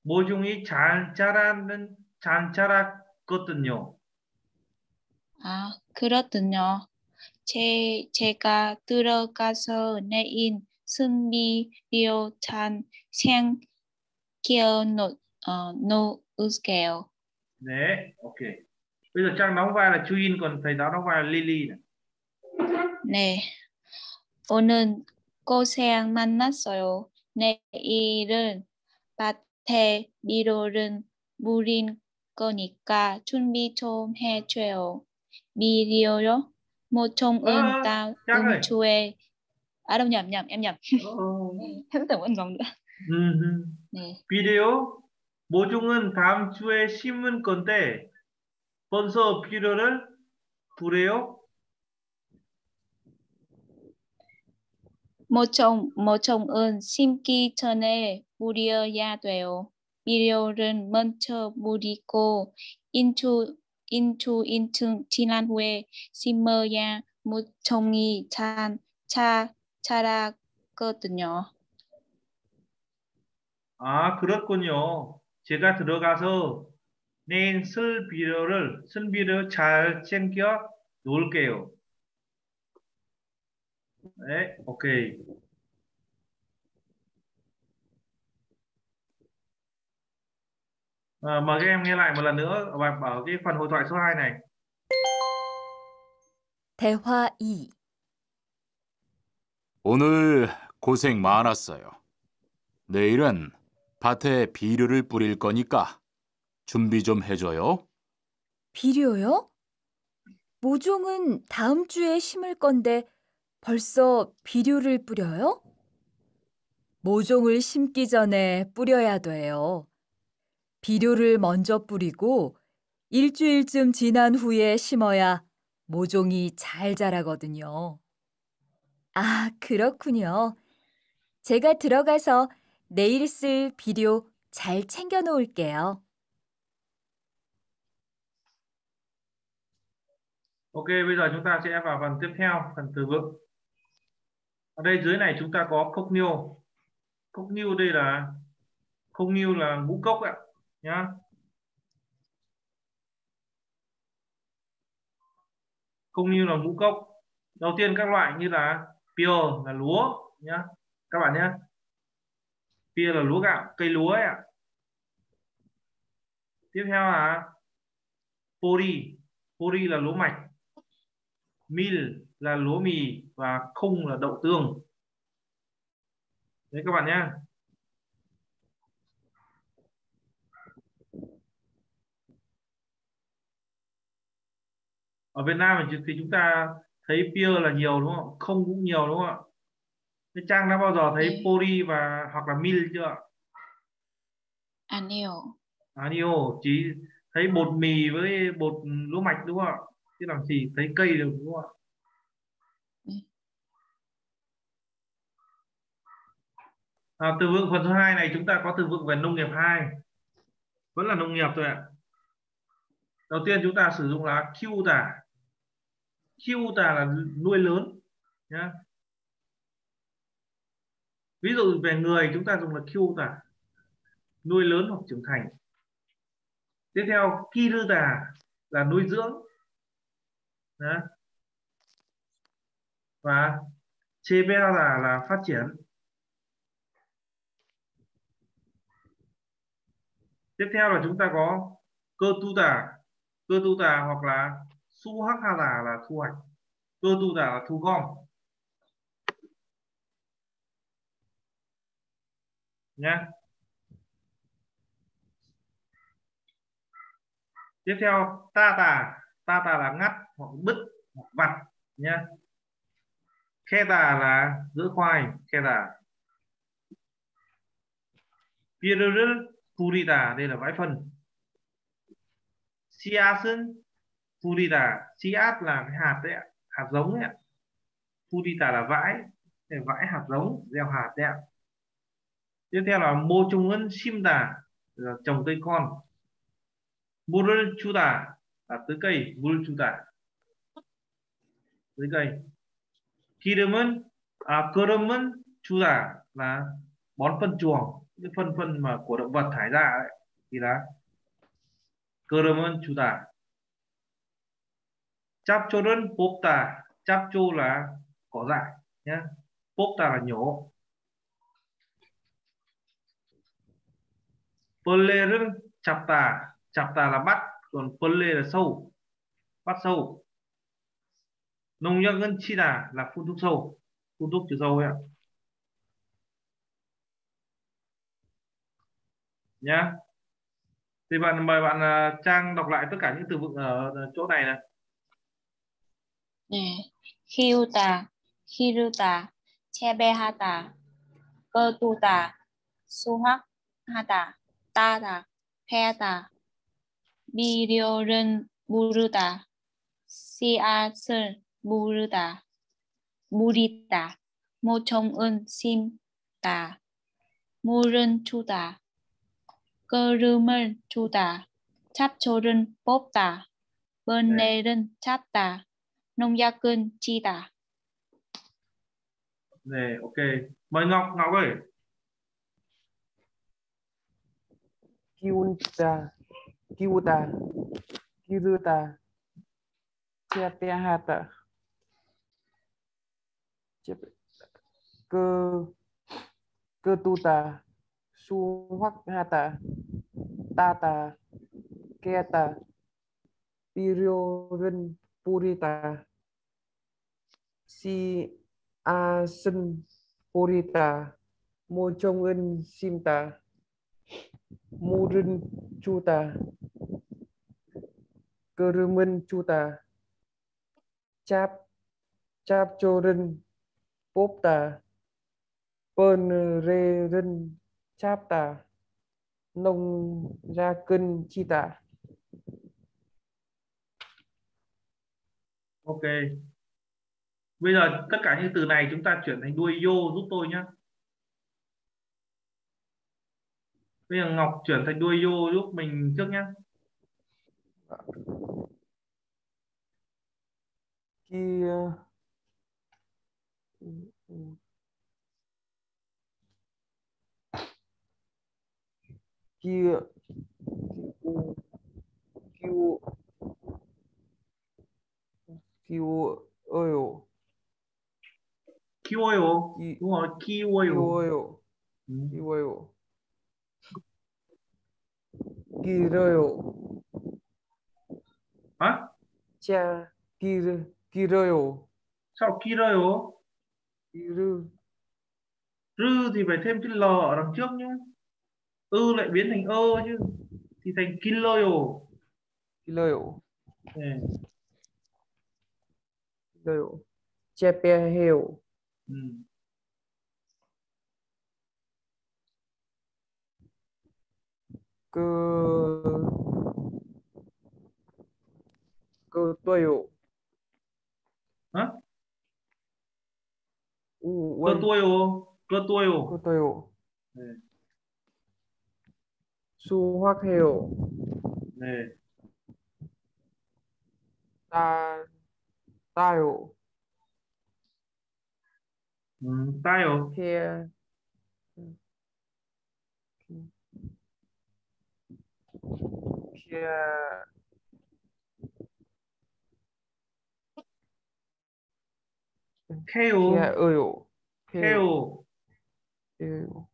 모종이 잘 자라는 잘 자랐거든요. 아, 그렇군요. 제, 제가 들어가서 내인 찬 생겨 놓, 어, 놓을게요. Đấy, ok. Bây giờ Trang đóng vai là Chuyin còn thầy giáo đóng vai là Lily này. 네. 오늘 고생 많았어요. 내일은 밭에 비료를 물인 거니까 준비 좀 해줘요. 비료요? 모종은 Ờ, 다음 Trang ơi. 주에 à đâu nhầm nhầm em nhầm 어, em tưởng vẫn còn nữa 음흠. 네. 비디오 모종은 다음 주에 심은 건데 벌써 비료를 뿌려요? 모종 모종은 심기 전에 물려야 돼요. 비료를 먼저 물이고 인추 인추 인층 지난 후에 심어야 모종이 잘 자, 자라거든요. 아, 그렇군요. 제가 들어가서 내일 쓸 비료를 쓴 비료 잘 챙겨 놓을게요. 네, 오케이. À, mời các em nghe lại một lần nữa và ở cái phần hội thoại số 2 này. 대화 2. 오늘 고생 많았어요. 내일은 밭에 비료를 뿌릴 거니까 준비 좀 해줘요. 비료요? 모종은 다음 주에 심을 건데 벌써 비료를 뿌려요? 모종을 심기 전에 뿌려야 돼요. 비료를 먼저 뿌리고 일주일쯤 지난 후에 심어야 모종이 잘 자라거든요. 아, 그렇군요. 제가 들어가서 내일 쓸 비료 잘 챙겨 놓을게요. Ok, bây giờ chúng ta sẽ vào phần tiếp theo, phần từ vựng. Ở đây dưới này chúng ta có cốc niêu. Cốc niêu đây là cốc niêu là ngũ cốc ạ, nhá. không như là ngũ cốc. Đầu tiên các loại như là pio là lúa nhá. Các bạn nhé. Pia là lúa gạo, cây lúa ấy ạ. Tiếp theo là pori. Pori là lúa mạch. Mil là lúa mì và khung là đậu tương. Đấy các bạn nhé. ở Việt Nam thì chúng ta thấy peer là nhiều đúng không? Không cũng nhiều đúng không ạ? Thế Trang đã bao giờ thấy poly và hoặc là mil chưa ạ? À, anil anil à, chỉ thấy bột mì với bột lúa mạch đúng không ạ? Chứ làm gì thấy cây được đúng không ạ? Ừ. À, từ vựng phần thứ hai này chúng ta có từ vựng về nông nghiệp hai. Vẫn là nông nghiệp thôi ạ đầu tiên chúng ta sử dụng là Q tả. Q tả là nuôi lớn, nhá. Ví dụ về người, chúng ta dùng là Q tả. Nuôi lớn hoặc trưởng thành. Tiếp theo kiru tả là nuôi dưỡng Đó. và chebe là là phát triển. Tiếp theo là chúng ta có cơ tu tả cơ tu tà hoặc là su hắc ha là thu hoạch. Cơ tu tà là thu gom. Nhá tiếp theo ta tà, ta tà là ngắt hoặc bứt hoặc vặt. Nhá khe tà là giữ khoai khe tà. Piruru Purita đây là vãi phân. Siasun furida Siat là cái hạt đấy ạ hạt giống đấy ạ. Furida là vãi vãi hạt giống gieo hạt đấy ạ. Tiếp theo là mô trung ân simda là trồng cây con. Burul chuda là tưới cây burul chuda tưới cây. Kirumun à, Kurumun chuda là bón phân chuồng cái phân phân mà của động vật thải ra ấy, thì là 그러면 주다. chắp 뽑다. đơn popta chắp chô là cỏ dại nhé popta là nhổ Polerun chập tà chập tà là bắt còn Poler là sâu bắt sâu nông dân ngân chi đà là phun thuốc sâu phun thuốc trừ sâu ấy ạ nhá thì bạn mời bạn uh, Trang đọc lại tất cả những từ vựng ở chỗ này này 네. 키우다, 기르다, 재배하다, 거두다, 수확하다, 따다, 패다, 미료는 무르다, 씨앗을 무르다, 무리다, 모종은 심다, 물은 주다, Körümel chuta, Chapchorin popta, Bönnerin dạ. chapta, chi ta. Nè, dạ, ok. Mời Ngọc, Ngọc ơi. Kiuta, Kiuta, Kiruta, Chiapehata. Chiapehata. Cơ, cơ tu ta su hoắc hata tata keta piriorin purita si a sinh purita mo chong in simta chu ta cháp cháp chô rin bốp Popta Pơn Rê Rin Chapta Nông Ra Cân Chita Ok. Bây giờ tất cả những từ này chúng ta chuyển thành đuôi yo giúp tôi nhé. Bây giờ Ngọc chuyển thành đuôi yo giúp mình trước nhé. Kia kia kiu kiu oil Kiwoyo. Ki- Đúng rồi, kiwoyo. kiu oil Ừ. kiu oil kiroyo Hả? cha kir kiroyo Sao kiroyo? kiru Rư thì phải thêm chữ L ở đằng trước nhé. Ư lại biến thành ơ chứ. Thì thành kiloyo. kiloyo kiloyo chepeheo Ừ. cơ cơ toyo Hả? Cơ tuoyo. Cơ tuoyo. cơ toyo 네, 수확해요. 네, 따, 따요. 음, 따요. 캐, 캐, 캐요. 캐어요. 캐요. 캐요.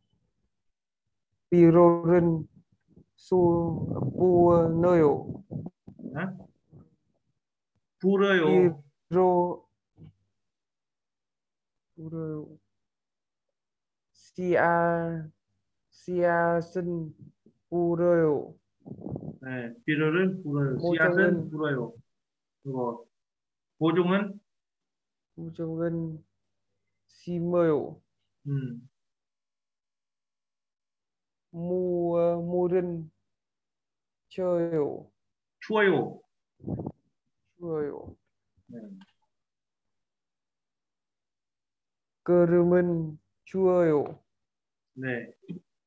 비료는 수, 부어넣어요. 어? 불어요. 비료, 불 어요. 씨앗, 씨앗은 불어요. 네, 비료를 불어요. 모종은- 씨앗은 불어요. 그거 모종은 부종은 심어요. 음, 무, 물은 쳐요. 추워요. 추워요. 네, 걸음은 추워요. 네,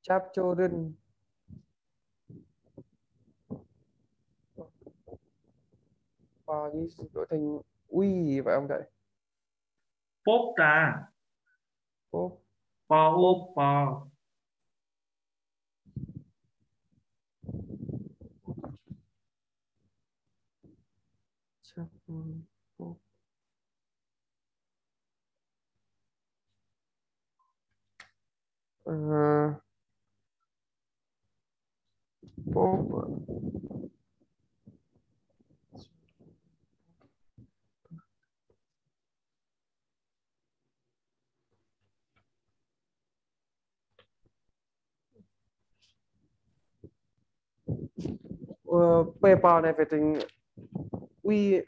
잡초는 và như đổi thành uy phải không thầy? 뽑다. Ốp, 뻐, 오, 뻐. chấp, ốp. Ờ, ốp Ờ, paper này phải thành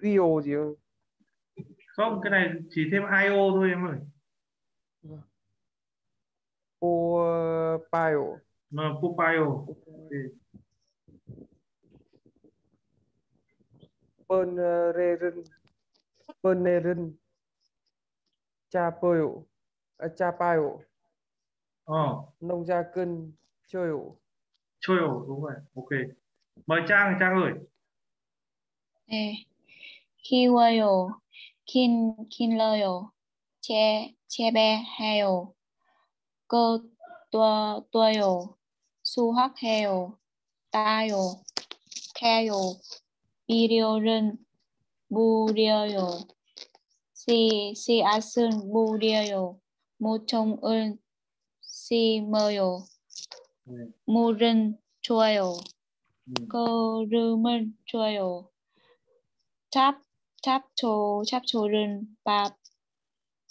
uy gì không? Không, cái này chỉ thêm IO thôi em ơi. Ô bio Nó Popio. bên reren chapoyo à, chapayo Ờ, nông gia cân choyo choyo, đúng rồi. Ok. Mời Trang, Trang ơi. 네. Kiwayo, Kin Kinloyo, Che Chebe Hayo, Cơ Tua Tuayo, Su Hắc Hayo, Tayo, Kayo, Biriorin, Burioyo, Si Si Asun Burioyo, Mutong Un, Si Moyo, Murin Chuayo, Cơ Rumen Chuayo, Tap chapter chapteren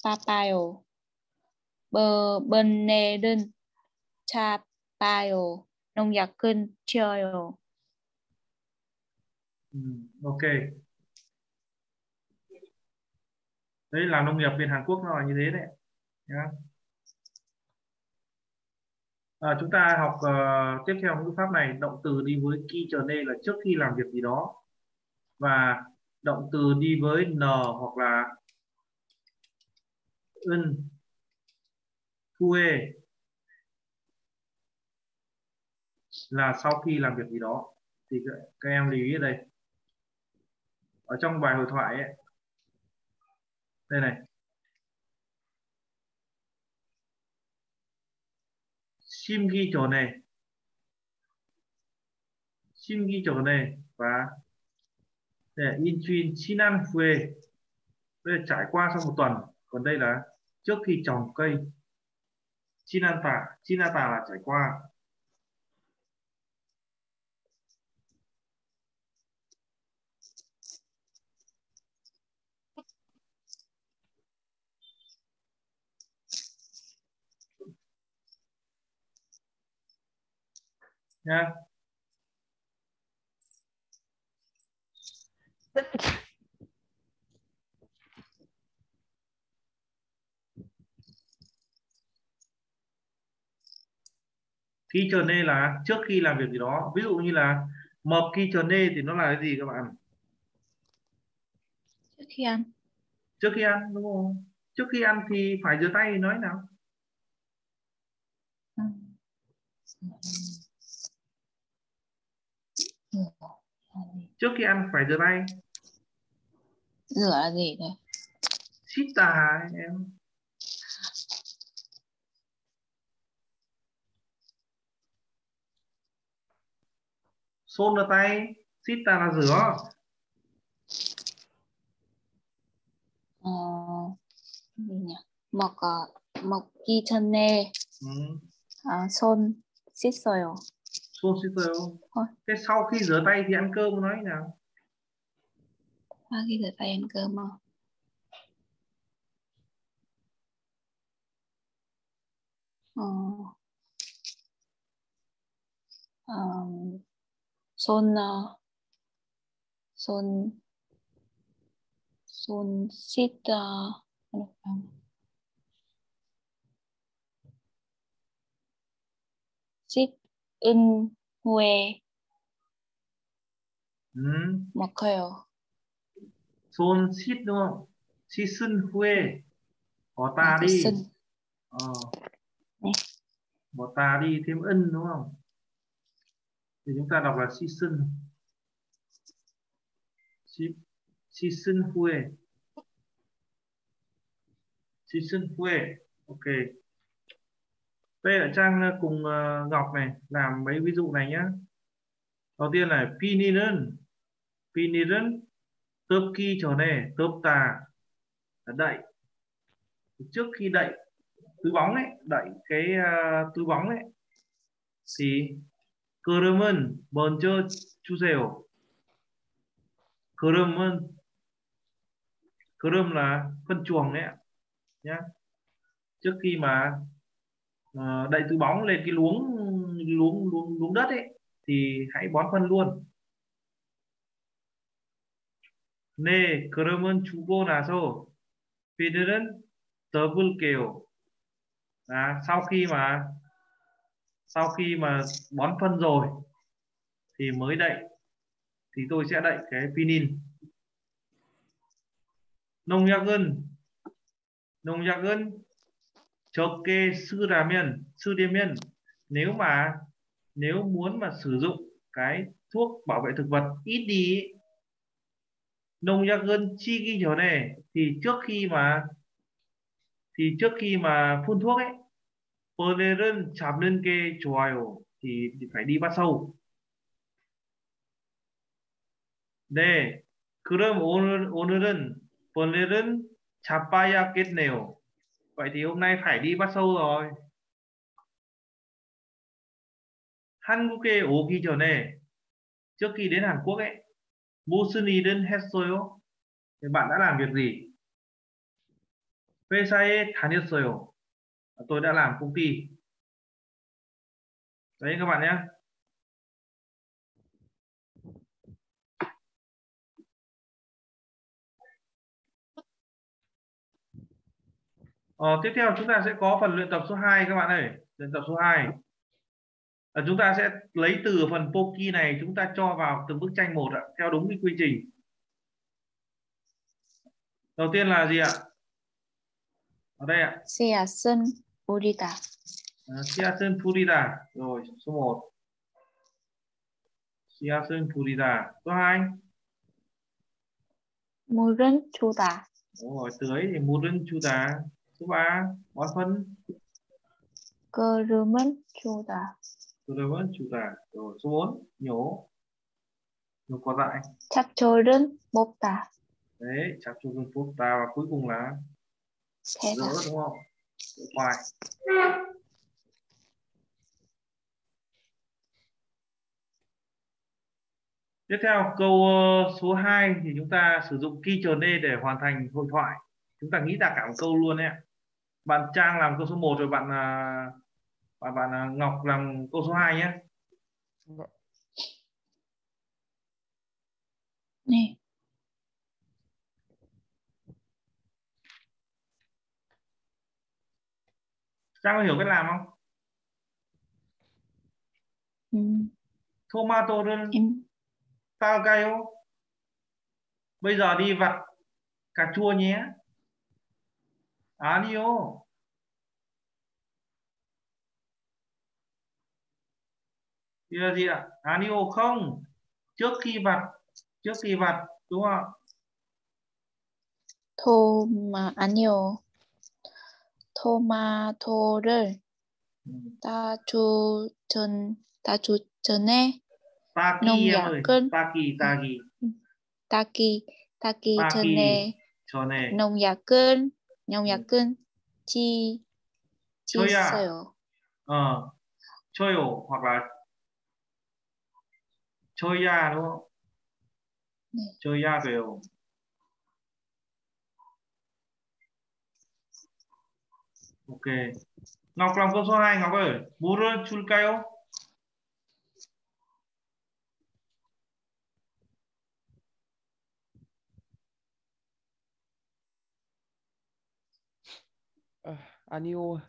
papile beneden chapile nông nhạc cân chơi ừ, ok. Đấy là nông nghiệp bên Hàn Quốc nó là như thế đấy nhá. À, chúng ta học uh, tiếp theo ngữ pháp này động từ đi với ki trở nên là trước khi làm việc gì đó. Và động từ đi với n hoặc là ân thuê e là sau khi làm việc gì đó. Thì các em lưu ý ở đây. Ở trong bài hội thoại ấy, đây này. Sim ghi chỗ này. Sim ghi chỗ này và Incheon Chinan Hue đây là trải qua sau một tuần. Còn đây là trước khi trồng cây. Chinan Tà là trải qua. Nha. yeah. Khi trở nên là trước khi làm việc gì đó ví dụ như là mập khi trở nên thì nó là cái gì các bạn? Trước khi ăn. Trước khi ăn đúng không? Trước khi ăn thì phải rửa tay nói nào? Trước khi ăn phải rửa tay. Rửa là gì đây? Sita em xôn là tay sita là rửa. Ờ, mọc ờ, mọc ghi chân nè ừ. ờ, xôn xít soil xôn xít soil thế sau khi rửa tay thì ăn cơm nói nào? Sau khi rửa tay ăn cơm à, ờ, um, 손, 어, 손, 손 씻다, 씻은 후에 ừ. 먹어요. xôn xít đúng không xít sân huê bỏ ta 아, đi 씻은, ờ. Nè. bỏ ta đi thêm ân đúng không Thì chúng ta đọc là si sân si, xí sân huê si sân huê ok. Đây ở trang ờ, cùng ờ, Ngọc này làm mấy ví dụ này nhé đầu tiên là piniren. Piniren tớp ki trở này tớp tà đậy. Trước khi đậy túi bóng ấy đậy cái uh, túi bóng ấy thì 그름은 먼저 주세요. 그름은 그름 là phân chuồng đấy ạ nhá trước khi mà ờ, đậy túi bóng lên cái luống luống luống luống đất ấy thì hãy bón phân luôn 네 그름은 주고 나서 비들은 덮을게요 à, sau khi mà sau khi mà bón phân rồi thì mới đậy thì tôi sẽ đậy cái pinin 농약은 농약은 적게 쓰라면 쓰려면 nếu mà nếu muốn mà sử dụng cái thuốc bảo vệ thực vật ít đi 농약은 치기 전에 thì trước khi mà thì trước khi mà phun thuốc ấy 벌레는 잡는 게 좋아요. thì, thì phải đi bắt sâu. 네, 그럼 오늘 오늘은 벌레는 잡아야겠네요. Vậy thì hôm nay phải đi bắt sâu rồi. 한국에 오기 전에 trước khi đến Hàn Quốc ấy 무슨 일은 했어요? thì bạn đã làm việc gì? 회사에 다녔어요. Tôi đã làm công ty. Đấy các bạn nhé. Ờ, tiếp theo chúng ta sẽ có phần luyện tập số 2 các bạn ơi. Luyện tập số 2 à, chúng ta sẽ lấy từ phần Poki này chúng ta cho vào từng bức tranh một ạ theo đúng cái quy trình. Đầu tiên là gì ạ? Ở đây ạ. 씨앗 Purita. À, Siasen Purita. Rồi, số 1. Siasen Purita. Số 2. Murun Chuta. Rồi, tưới thì Murun Chuta. Số 3, hóa phân. Kurumun Chuta. Kurumun Chuta. Rồi, số 4, nhổ. Nhổ có lại. Chapchorun ta Đấy, Chapchorun ta và cuối cùng là Thế rỡ đúng không? Khoai. Tiếp theo câu ờ, số 2 thì chúng ta sử dụng key nê để hoàn thành hội thoại. Chúng ta nghĩ ra cả một câu luôn đấy ạ. Bạn Trang làm câu số 1 rồi bạn à, bạn, bạn à, Ngọc làm câu số 2 nhé. Dạ. Trang có hiểu ừ. cách làm không? Ừ. Tomato đơn em... tao cay Bây giờ đi vặt cà chua nhé. anio Thì là gì ạ? anio không. Trước khi vặt, trước khi vặt đúng không? Thôi mà adio. 토마토를 음. 따주 전 따주 전에 농약을 따기 따기 따기 따기 전에 전에 농약을 농약은 음. 지 지어요. 어, 줘요. hoặc là 줘야 đúng không? 네. 줘야 돼요. ok Ngọc làm câu số 2 Ngọc ơi 물을 줄까요 아, 아니요.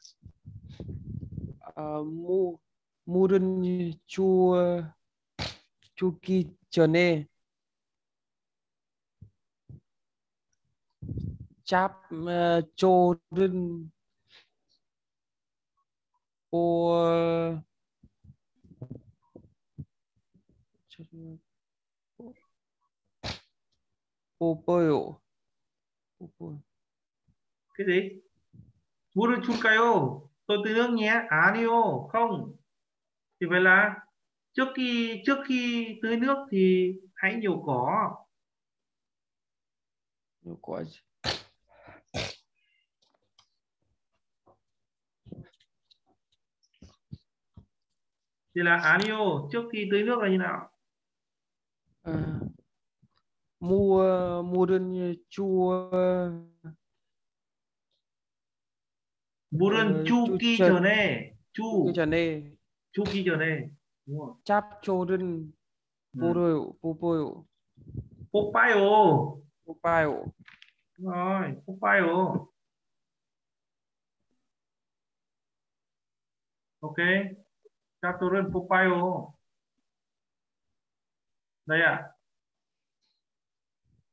아, 무 물은 주 주기 전에 잡 어, 조른 cô cô bơi cái gì? Buru chukayo tôi tưới nước nhé. À đi ô, không. Thì vậy là trước khi trước khi tưới nước thì hãy nhiều cỏ. Nhiều cỏ thì là anio trước khi tưới nước là như nào? Mua mua đơn chua mua đơn chu kỳ trở nè chu. Kỳ trở nè chu kỳ trở nè đúng ừ. rồi đơn bô rồi bô bô bô pai ô bô pai ô rồi bô pai ô ok 짭조른 뽑아요 đây ạ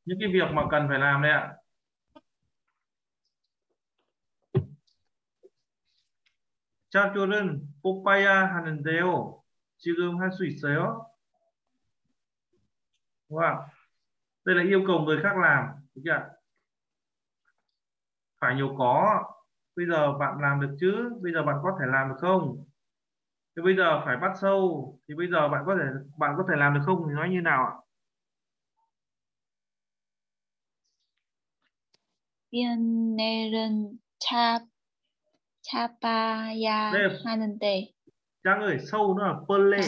những cái việc mà cần phải làm đây ạ 짭조른 뽑아야 하는데요 지금 할 수 있어요 đúng không ạ đây là yêu cầu người khác làm được chưa phải nhiều có bây giờ bạn làm được chứ bây giờ bạn có thể làm được không thì bây giờ phải bắt sâu thì bây giờ bạn có thể bạn có thể làm được không thì nói như nào ạ 비엔넬은 차 차봐야 네. 하는데 Trang ơi sâu nó là pơn lê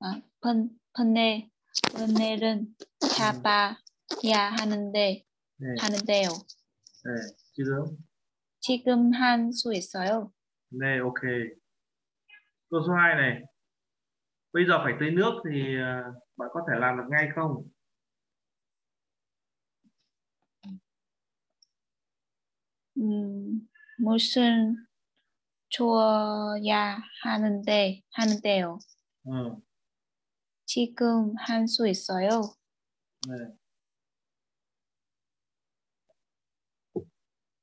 아, 펀 펀넬 펀넬은 차봐야 하는데 네, 하는데요. 네, 지금 지금 한 수 있어요. này ok câu số 2 này bây giờ phải tưới nước thì à, bạn có thể làm được ngay không 음, 무슨 줘야 하는데 하는데요. ừ. 지금 한 수 있어요. này.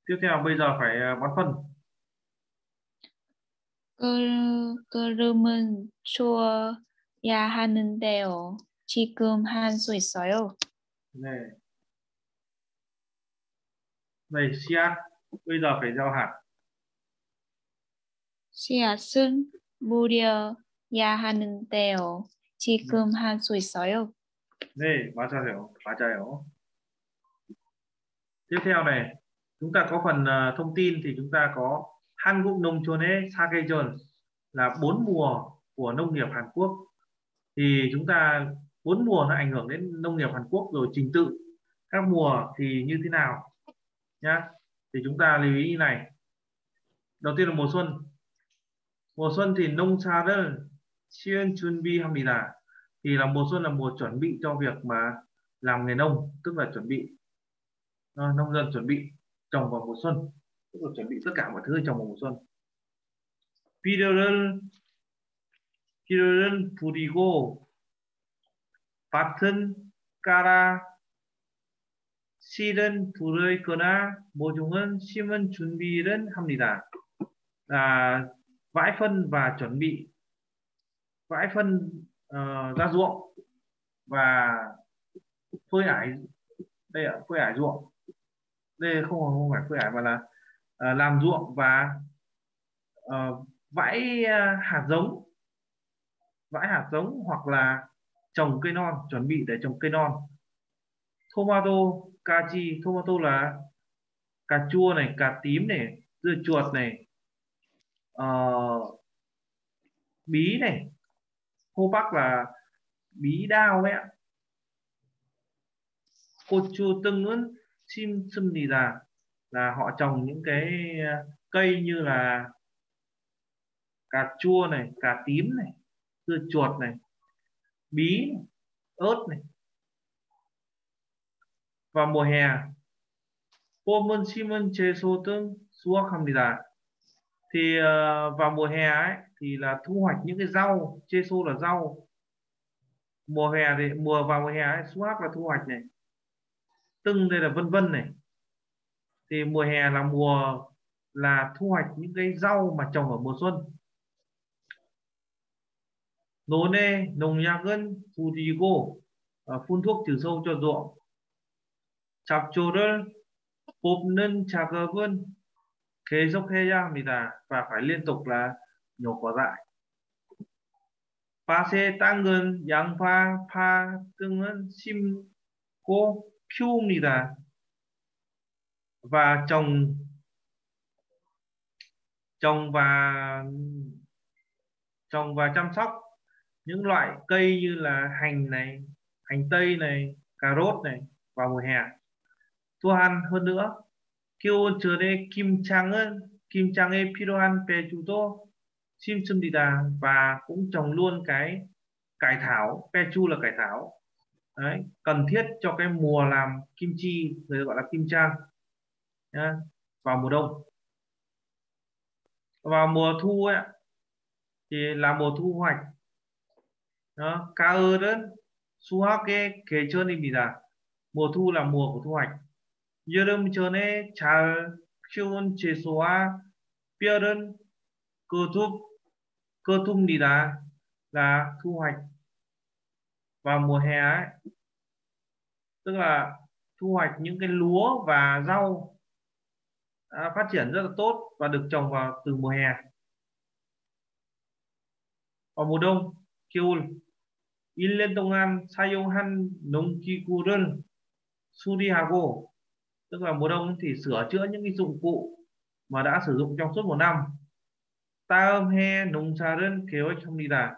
tiếp theo bây giờ phải à, bón phân 끓, 끓음은 줘야 하는데요. 지금 한 수 있어요. này này siat bây giờ phải gieo hạt 씨앗은 무려야 하는데요. 지금 한 수 있어요. này 맞아요 맞아요 tiếp theo này chúng ta có phần à, thông tin thì chúng ta có Hanguk Nongchone Sakejeon là bốn mùa của nông nghiệp Hàn Quốc. Thì chúng ta, bốn mùa nó ảnh hưởng đến nông nghiệp Hàn Quốc rồi trình tự. Các mùa thì như thế nào? Nhá, thì chúng ta lưu ý như này. Đầu tiên là mùa xuân. Mùa xuân thì nông sa đơn chuyên chuẩn bị ham là thì là mùa xuân là mùa chuẩn bị cho việc mà làm nghề nông, tức là chuẩn bị ờ, nông dân chuẩn bị trồng vào mùa xuân tức là chuẩn bị tất cả mọi thứ để trồng vào mùa xuân 비료를 비료를 뿌리고 밭은 깔아 씨는 불을 거나 모종은 심은 준비를 합니다. Là vãi phân và chuẩn bị vãi phân uh, ra ruộng và phơi ải đây ạ phơi ải ruộng đây không không phải phơi ải mà là uh, Ờ, làm ruộng và uh, vãi ờ, hạt giống vãi hạt giống hoặc là trồng cây non chuẩn bị để trồng cây non. Tomato cà tomato là cà chua này cà tím này dưa chuột này uh, bí này. Hô bắc là bí đao ấy ạ. Cô chua tương ưn chim sâm gì là là họ trồng những cái cây như là cà chua này cà tím này dưa chuột này bí này, ớt này vào mùa hè 봄은 심은 채소 등 수확합니다. Thì uh, vào mùa hè ấy thì là thu hoạch những cái rau, 채소 là rau. Mùa hè thì mùa vào mùa hè ấy, 수확 là thu hoạch này. Tưng đây là vân vân này. thì mùa hè là mùa là thu hoạch những cái rau mà trồng ở mùa xuân. Nô nê, nồng nhà gân phù đi cô à, phun thuốc trừ sâu cho ruộng. Chạp chô đơn bộp nân chà gơ vân khế dốc khê ra mình là và phải liên tục là nhổ cỏ dại. Pha xe tăng ngân yang pha pha tương ngân, sim cô kêu mình là và chồng trồng và trồng và chăm sóc những loại cây như là hành này, hành tây này, cà rốt này vào mùa hè. Tuhan hơn nữa, kêu chờ đây kim trang ơn, kim trang e pirohan pe chú tô, sim sum đi đà và cũng trồng luôn cái cải thảo, pe chu là cải thảo. Đấy, cần thiết cho cái mùa làm kim chi, người gọi là kim trang Nhá. vào mùa đông vào mùa thu ấy thì là mùa thu hoạch đó, 가을은 수확의 계절입니다. mùa thu là mùa của thu hoạch 여름 전에 잘 키운 채소와 뼈는 거둡, 거둡니다. là thu hoạch vào mùa hè ấy. Tức là thu hoạch những cái lúa và rau đã phát triển rất là tốt và được trồng vào từ mùa hè. Vào mùa đông, 겨울 1년 동안 사용한 농기구를 수리하고 tức là mùa đông thì sửa chữa những cái dụng cụ mà đã sử dụng trong suốt một năm 다음 해 농사를 계획합니다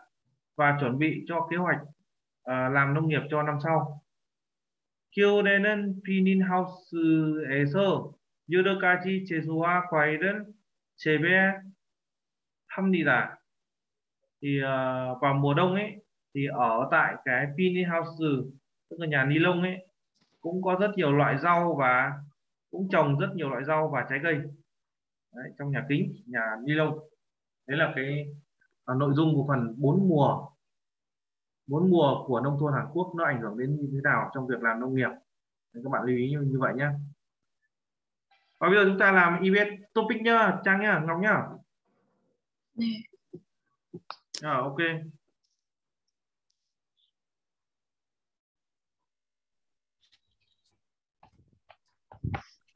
và chuẩn bị cho kế hoạch uh, làm nông nghiệp cho năm sau. 겨울에는 비닐하우스에서 여러 가지 채소와 과일을 재배합니다. Thì uh, vào mùa đông ấy thì ở tại cái pini house tức là nhà ni lông ấy cũng có rất nhiều loại rau và cũng trồng rất nhiều loại rau và trái cây đấy, trong nhà kính nhà ni lông đấy là cái à, nội dung của phần bốn mùa bốn mùa của nông thôn Hàn Quốc nó ảnh hưởng đến như thế nào trong việc làm nông nghiệp đấy, các bạn lưu ý như, như vậy nhé và bây giờ chúng ta làm IBS topic nhá Trang nhá Ngọc nhá 네. à, ok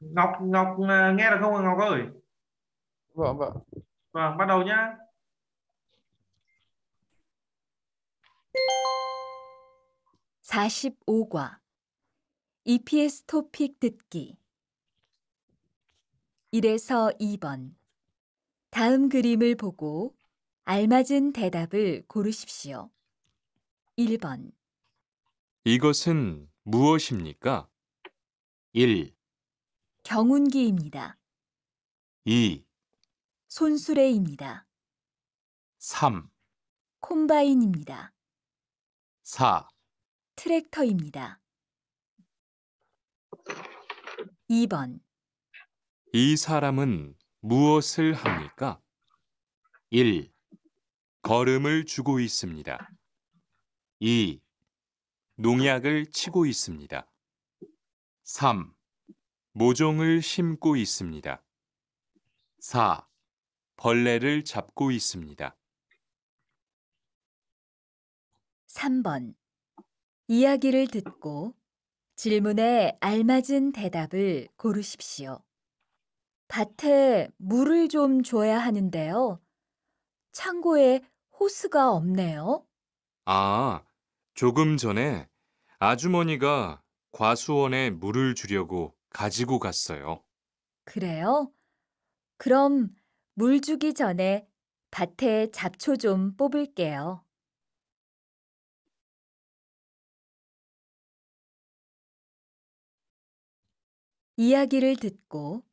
Ngọc Ngọc à, nghe được không Ngọc ơi? Vâng vâng. Vâng, bắt đầu nhá. (45과) EPS 토픽 듣기 1에서 2번 다음 그림을 보고 알맞은 대답을 고르십시오. 1번 이것은 무엇입니까? 1, 경운기입니다. 2, 손수레입니다. 3, 콤바인입니다. 4, 트랙터입니다. 2번 이 사람은 무엇을 합니까? 1. 걸음을 주고 있습니다. 2. 농약을 치고 있습니다. 3. 모종을 심고 있습니다. 4. 벌레를 잡고 있습니다. 3번. 이야기를 듣고 질문에 알맞은 대답을 고르십시오. 밭에 물을 좀 줘야 하는데요. 창고에 호스가 없네요. 아, 조금 전에 아주머니가 과수원에 물을 주려고 가지고 갔어요. 그래요? 그럼 물 주기 전에 밭에 잡초 좀 뽑을게요. 이야기를 듣고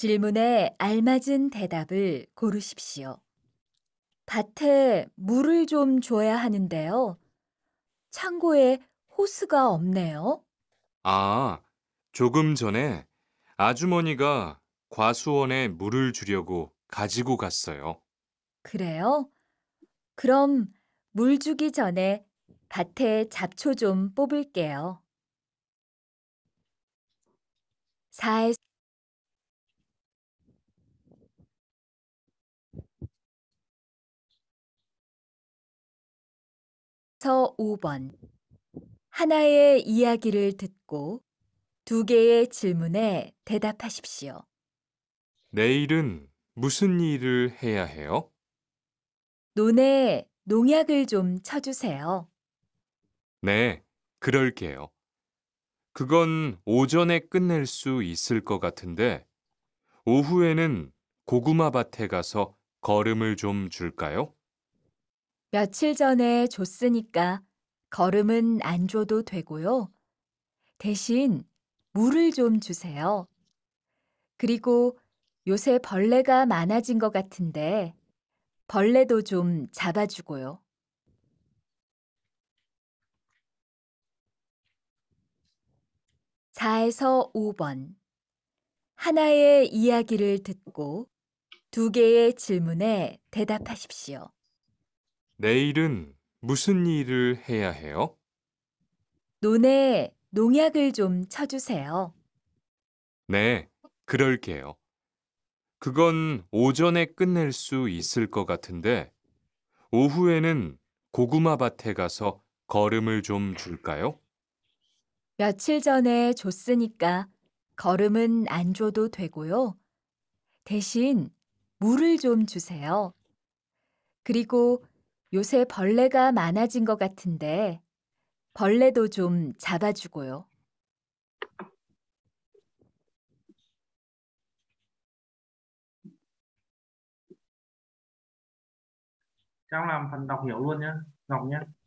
질문에 알맞은 대답을 고르십시오. 밭에 물을 좀 줘야 하는데요. 창고에 호스가 없네요. 아, 조금 전에 아주머니가 과수원에 물을 주려고 가지고 갔어요. 그래요? 그럼 물 주기 전에 밭에 잡초 좀 뽑을게요. 4 서서 5번 하나의 이야기를 듣고 두 개의 질문에 대답하십시오. 내일은 무슨 일을 해야 해요? 논에 농약을 좀 쳐주세요. 네, 그럴게요. 그건 오전에 끝낼 수 있을 것 같은데, 오후에는 고구마 밭에 가서 거름을 좀 줄까요? 며칠 전에 줬으니까 거름은 안 줘도 되고요. 대신 물을 좀 주세요. 그리고 요새 벌레가 많아진 것 같은데 벌레도 좀 잡아주고요. 사에서 5번 하나의 이야기를 듣고 두 개의 질문에 대답하십시오. 내일은 무슨 일을 해야 해요? 논에 농약을 좀 쳐주세요. 네, 그럴게요. 그건 오전에 끝낼 수 있을 것 같은데, 오후에는 고구마 밭에 가서 거름을 좀 줄까요? 며칠 전에 줬으니까 거름은 안 줘도 되고요. 대신 물을 좀 주세요. 그리고 요새 벌레가 많아진 것 같은데 벌레도 좀 잡아주고요. Nhé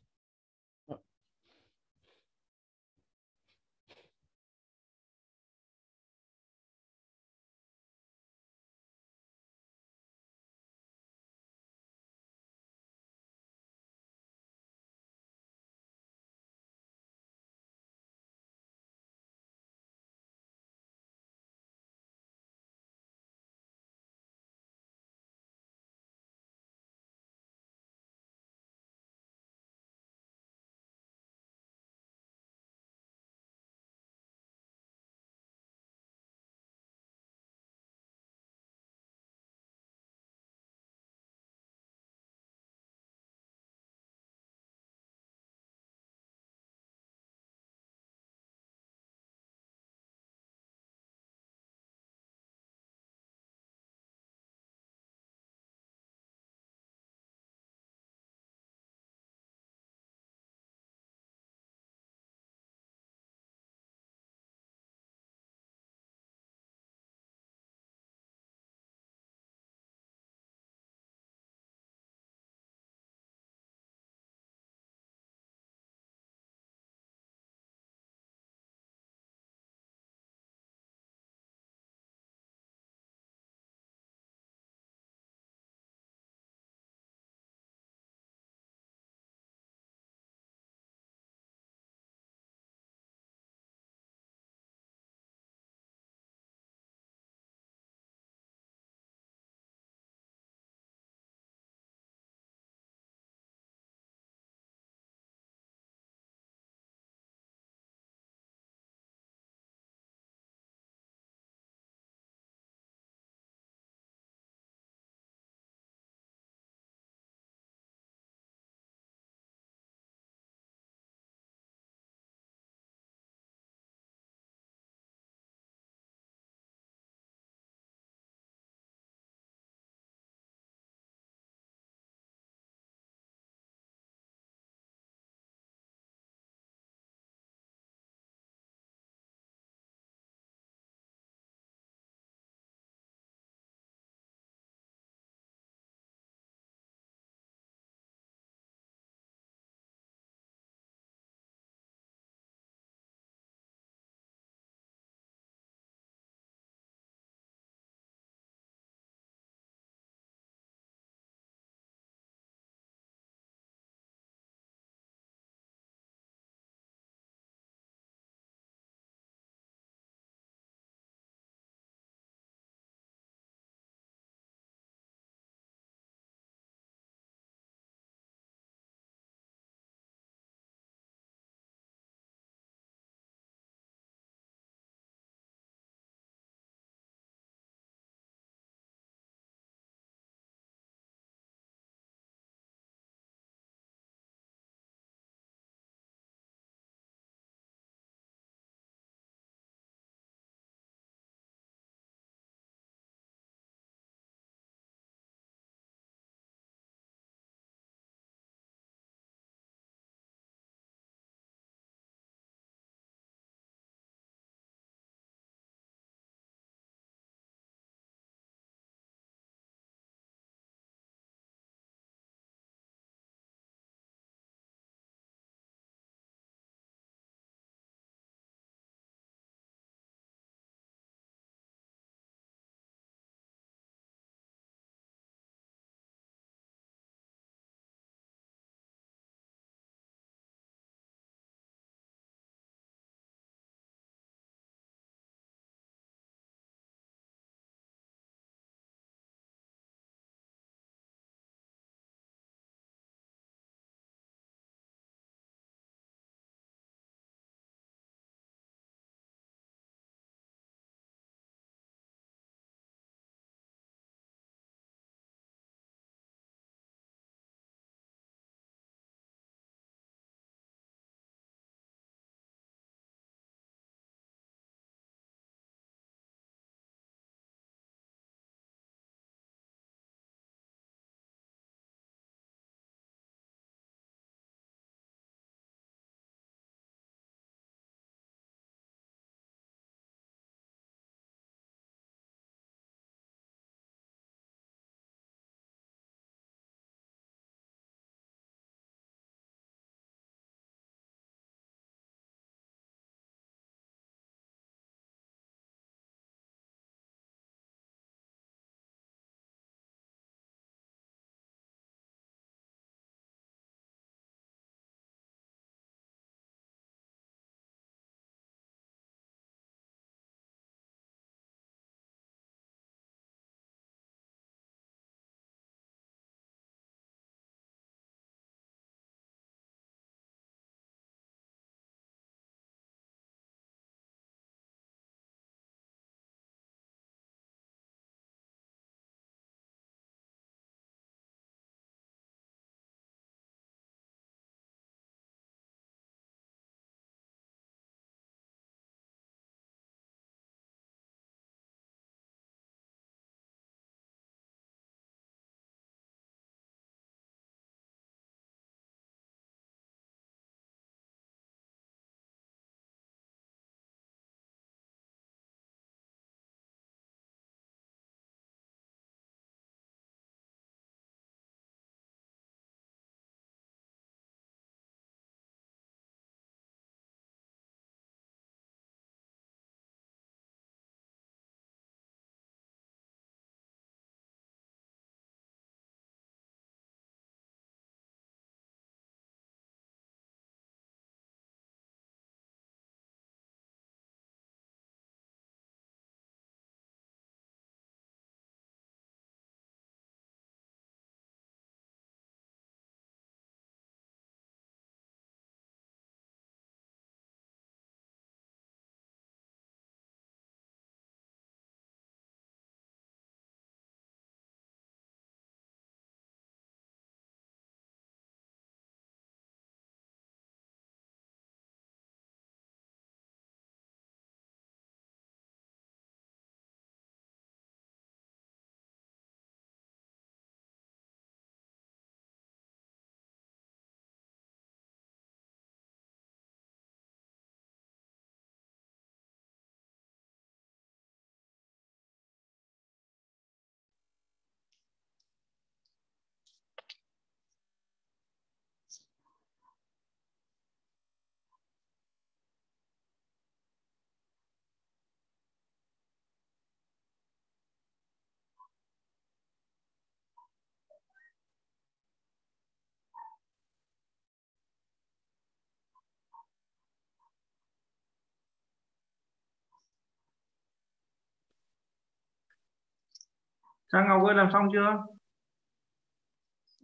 Trang Ngọc ơi làm xong chưa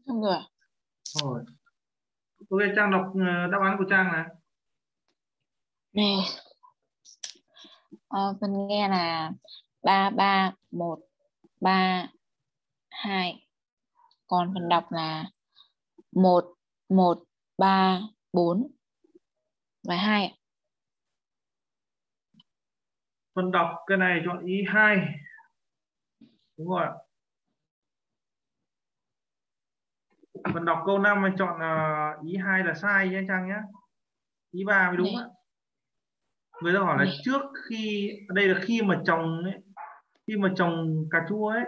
Xong rồi. rồi ok Trang đọc ờ, đáp án của Trang này Nè. Ờ, phần nghe là ba ba một ba hai. Còn phần đọc là một một ba bốn và hai. phần đọc cái này chọn ý hai đúng rồi. Phần đọc câu 5 mình chọn ờ, ý hai là sai nhé Trang nhé. Ý ba mới đúng ạ. Người ta hỏi là trước khi đây là khi mà trồng ấy khi mà trồng cà chua ấy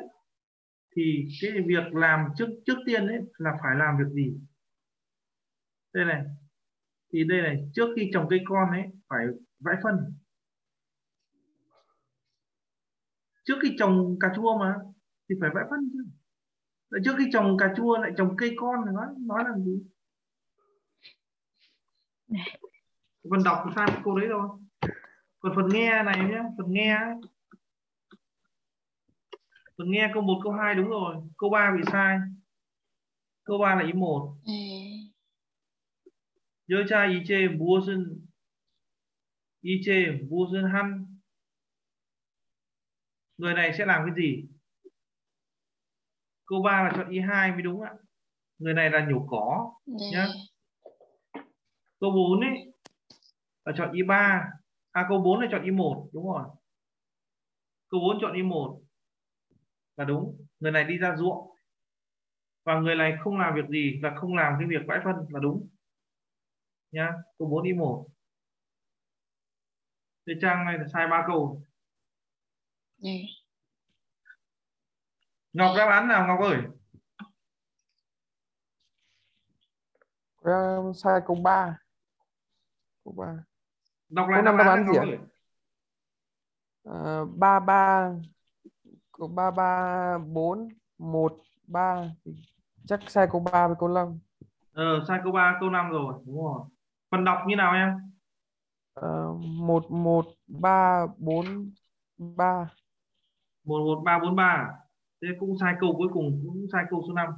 thì cái việc làm trước trước tiên ấy là phải làm việc gì? Đây này. Thì đây này trước khi trồng cây con ấy phải vãi phân trước khi trồng cà chua mà thì phải vẽ phân chứ. Lại trước khi trồng cà chua lại trồng cây con thì nói nói làm gì? Phần đọc thì cô đấy rồi, còn phần nghe này nhé phần nghe phần nghe câu 1, câu 2 đúng rồi câu 3 bị sai. Câu 3 là ý một, Dơ cha ý chê bùa dân ý chê bùa dân hăn người này sẽ làm cái gì? Câu 3 là chọn ý 2 mới đúng ạ. Người này là nhổ cỏ Nè. nhá. Câu 4 ấy là chọn ý 3 à câu 4 là chọn ý 1 đúng rồi. Câu 4 chọn ý 1 là đúng. Người này đi ra ruộng. Và người này không làm việc gì là không làm cái việc vãi phân là đúng. Nhá câu 4 ý 1 cái trang này là sai ba câu Nè. Ngọc đáp án nào Ngọc ơi Em sai câu 3. Câu 3. đọc lại Câu năm đáp án Ngọc gì ạ? Ờ, 33 câu 33 4 1 3 thì chắc sai câu 3 với câu 5. ờ sai câu 3 câu 5 rồi đúng rồi phần đọc như nào em Ờ, 1 1 3 4 3 một một ba bốn ba thế cũng sai câu cuối cùng cũng sai câu số 5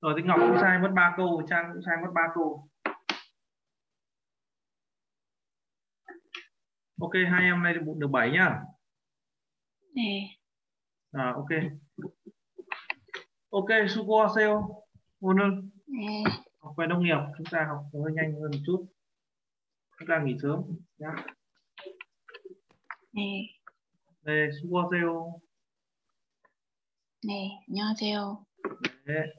rồi thì Ngọc cũng sai mất ba câu. Trang cũng sai mất ba câu. Ok hai em nay được được 7 nhá. Nè. à, ok. Ok sukohaseyo 오늘 Nè. học về nông nghiệp chúng ta học hơi nhanh hơn một chút. Chúng ta nghỉ sớm nhá. Nè. 네 수고하세요 Nè. 안녕하세요. 네